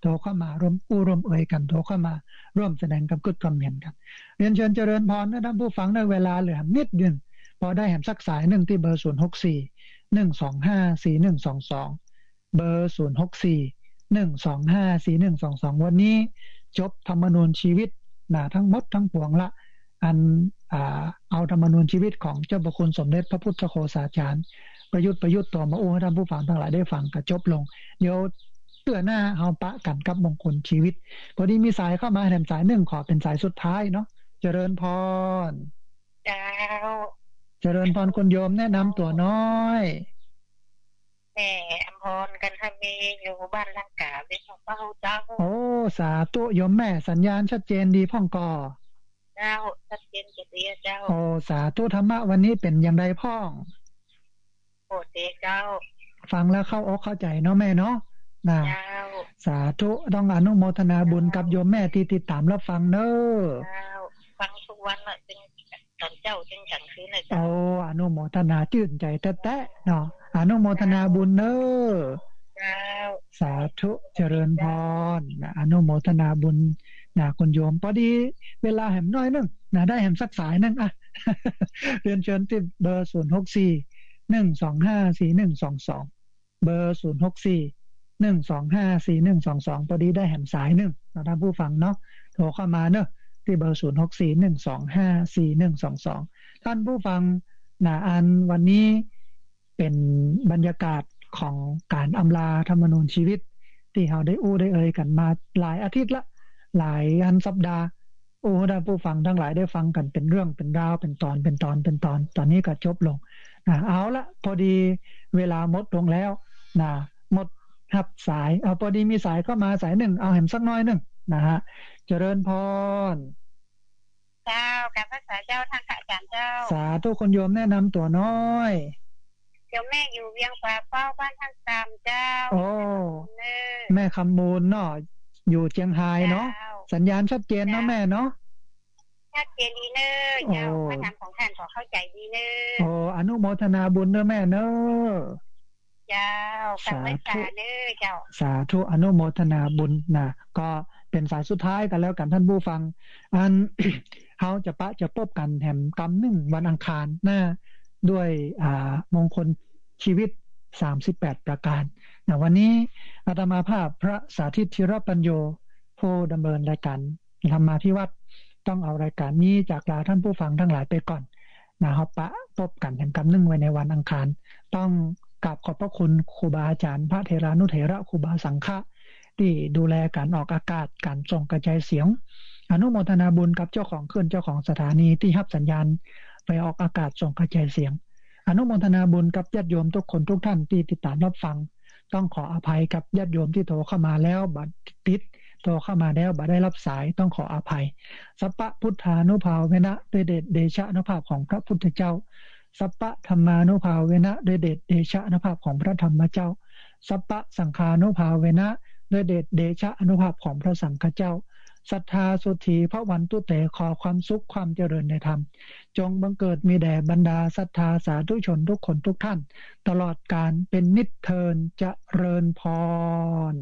โทรเข้ามาร่วมอู้ร่วมเอ่ยกันโทรเข้ามาร่วมแสดงกับกึดความเห็นกัน เรียนเชิญเจริญพรนะท่านผู้ฟังในเวลาเหลือนิดเดียวพอได้แหมสักสายหนึ่งที่เบอร์ศูนย์หกสี่หนึ่งสองห้าสี่หนึ่งสองสองเบอร์ศูนย์หกสี่หนึ่งสองห้าสี่หนึ่งสองสองวันนี้ จบธรรมนูญชีวิตนะทั้งหมดทั้งปวงละ อันอ่า เอาธรรมนูญชีวิตของเจ้าประคุณสมเด็จพระพุทธโฆษาจารย์ ประยุทธ์ประยุทธ์ต่อมาโอ้ให้ท่านผู้ฟังทั้งหลายได้ฟังก็จบลง เดี๋ยวเตื้อหน้าเอาปะกันกับมงคลชีวิต พอดีมีสายเข้ามาแถมสายหนึ่งขอเป็นสายสุดท้ายเนาะเจริญพรเจ้าเจริญพรคุณโยมแนะนำตัวน้อยแม่อมพรกันทมีอยู่บ้านลังกาเวชเป้าเจ้า โอ้ สาธุโยมแม่สัญญาณชัดเจนดีพ่องกอ เจ้าชัดเจนเจดีย์เจ้า โอ้สาธุธรรมะวันนี้เป็นอย่างไรพ่องโปรดเดเจ้า ฟังแล้วเข้าอกเข้าใจเนาะแม่เนาะนะเจ้าสาธุต้องอนุโมทนาบุญกับโยมแม่ที่ติดตามรับฟังเนอะเจ้าฟังทุกวันละจึงตอนเจ้าจึงกลางคืนเลยโอ้เจ้าอนุโมทนาชื่นใจแต๊ะๆเนาะอนุโมทนาบุญเนอะเจ้าสาธุเจริญพรนะอนุโมทนาบุญ นะคุณโยมพอดีเวลาแหมน้อยนึงนะได้แหมสักสายนึงอะเรียนเชิญที่เบอร์ศูนย์หกสี่หนึ่งสองห้าสี่หนึ่งสองสองเบอร์ศูนย์หกสี่หนึ่งสองห้าสี่หนึ่งสองสองพอดีได้แหมสายหนึ่งเราท่านผู้ฟังเนาะโทรเข้ามาเนอะที่เบอร์ศูนย์หกสี่หนึ่งสองห้าสี่หนึ่งสองสองท่านผู้ฟังนะอันวันนี้เป็นบรรยากาศของการอำลาธรรมนูญชีวิต ที่เราได้อู้ได้เอ่ยกันมาหลายอาทิตย์ละ หลายอันสัปดาห์ โอ้ได้ผู้ฟังทั้งหลายได้ฟังกันเป็นเรื่องเป็นราวเป็นตอนเป็นตอนเป็นตอน ตอนนี้ก็จบลงนะเอาละพอดีเวลาหมดลงแล้วนะหมดหับสายเอาพอดีมีสายเข้ามาสายหนึ่งเอาแหมสักน้อยหนึ่งนะฮะเจริญพรเจ้าการภาษาเจ้าทางพระอาจารย์เจ้า สาธุคนโยมแนะนำตัวน้อยเดี๋ยวแม่อยู่เวียงป่าเป้าบ้านท่านตามเจ้า โอ้เน้อแม่คำมูลเนาะ อยู่เจียงไฮ้เนาะจ้สัญญาณชัดเจนเนาะแม่เนาะชัดเจนดีเนอร์เจ้าโอ้พระธรรมของท่านขอเข้าใจดีเนอร์โอ้อนุโมทนาบุญเนอะแม่เนอะเจ้าฟังไม่สาเนอร์เจ้าสาธุอนุโมทนาบุญนะก็เป็นสายสุดท้ายกันแล้วกันท่านผู้ฟัง อันเขาจะปะจะพบกันแถมกำหนึ่งวันอังคารหน้าด้วยอ่ามงคลชีวิต 38 ประการนะวันนี้อาตมาภาพพระสาธิตธิรปัญโยผู้ดำเนินรายการธรรมาพิวัตรต้องเอารายการนี้จากลาท่านผู้ฟังทั้งหลายไปก่อนนะครับปะพบกันแถมกำนึ่งไว้ในวันอังคาร ต้องกราบขอบพระคุณครูบาอาจารย์พระเทรานุเถระครูบาสังฆะที่ดูแลการออกอากาศการส่งกระจายเสียง อนุโมทนาบุญกับเจ้าของเคลื่อนเจ้าของสถานีที่รับสัญญาณ ไปออกอากาศส่งกระจายเสียง อนุโมทนาบุญกับญาติโยมทุกคนทุกท่านที่ติดตามรับฟัง ต้องขออภัยกับญาติโยมที่โทรเข้ามาแล้วบัดติดโทรเข้ามาแล้วบัดได้รับสายต้องขออภัย สัพพะพุทธานุภาเวนะด้วยเดชเดชะอนุภาพของพระพุทธเจ้า สัพพะธรรมานุภาเวนะด้วยเดชเดชะอนุภาพของพระธรรมเจ้า สัพพะสังฆานุภาเวนะด้วยเดชเดชะอนุภาพของพระสังฆเจ้า ศรัทธาสุธีพระวันตุเตขอความสุขความเจริญในธรรม จงบังเกิดมีแด่บรรดาศรัทธาสาธุชนทุกคนทุกท่าน ตลอดการเป็นนิพเทินเจะเริญพร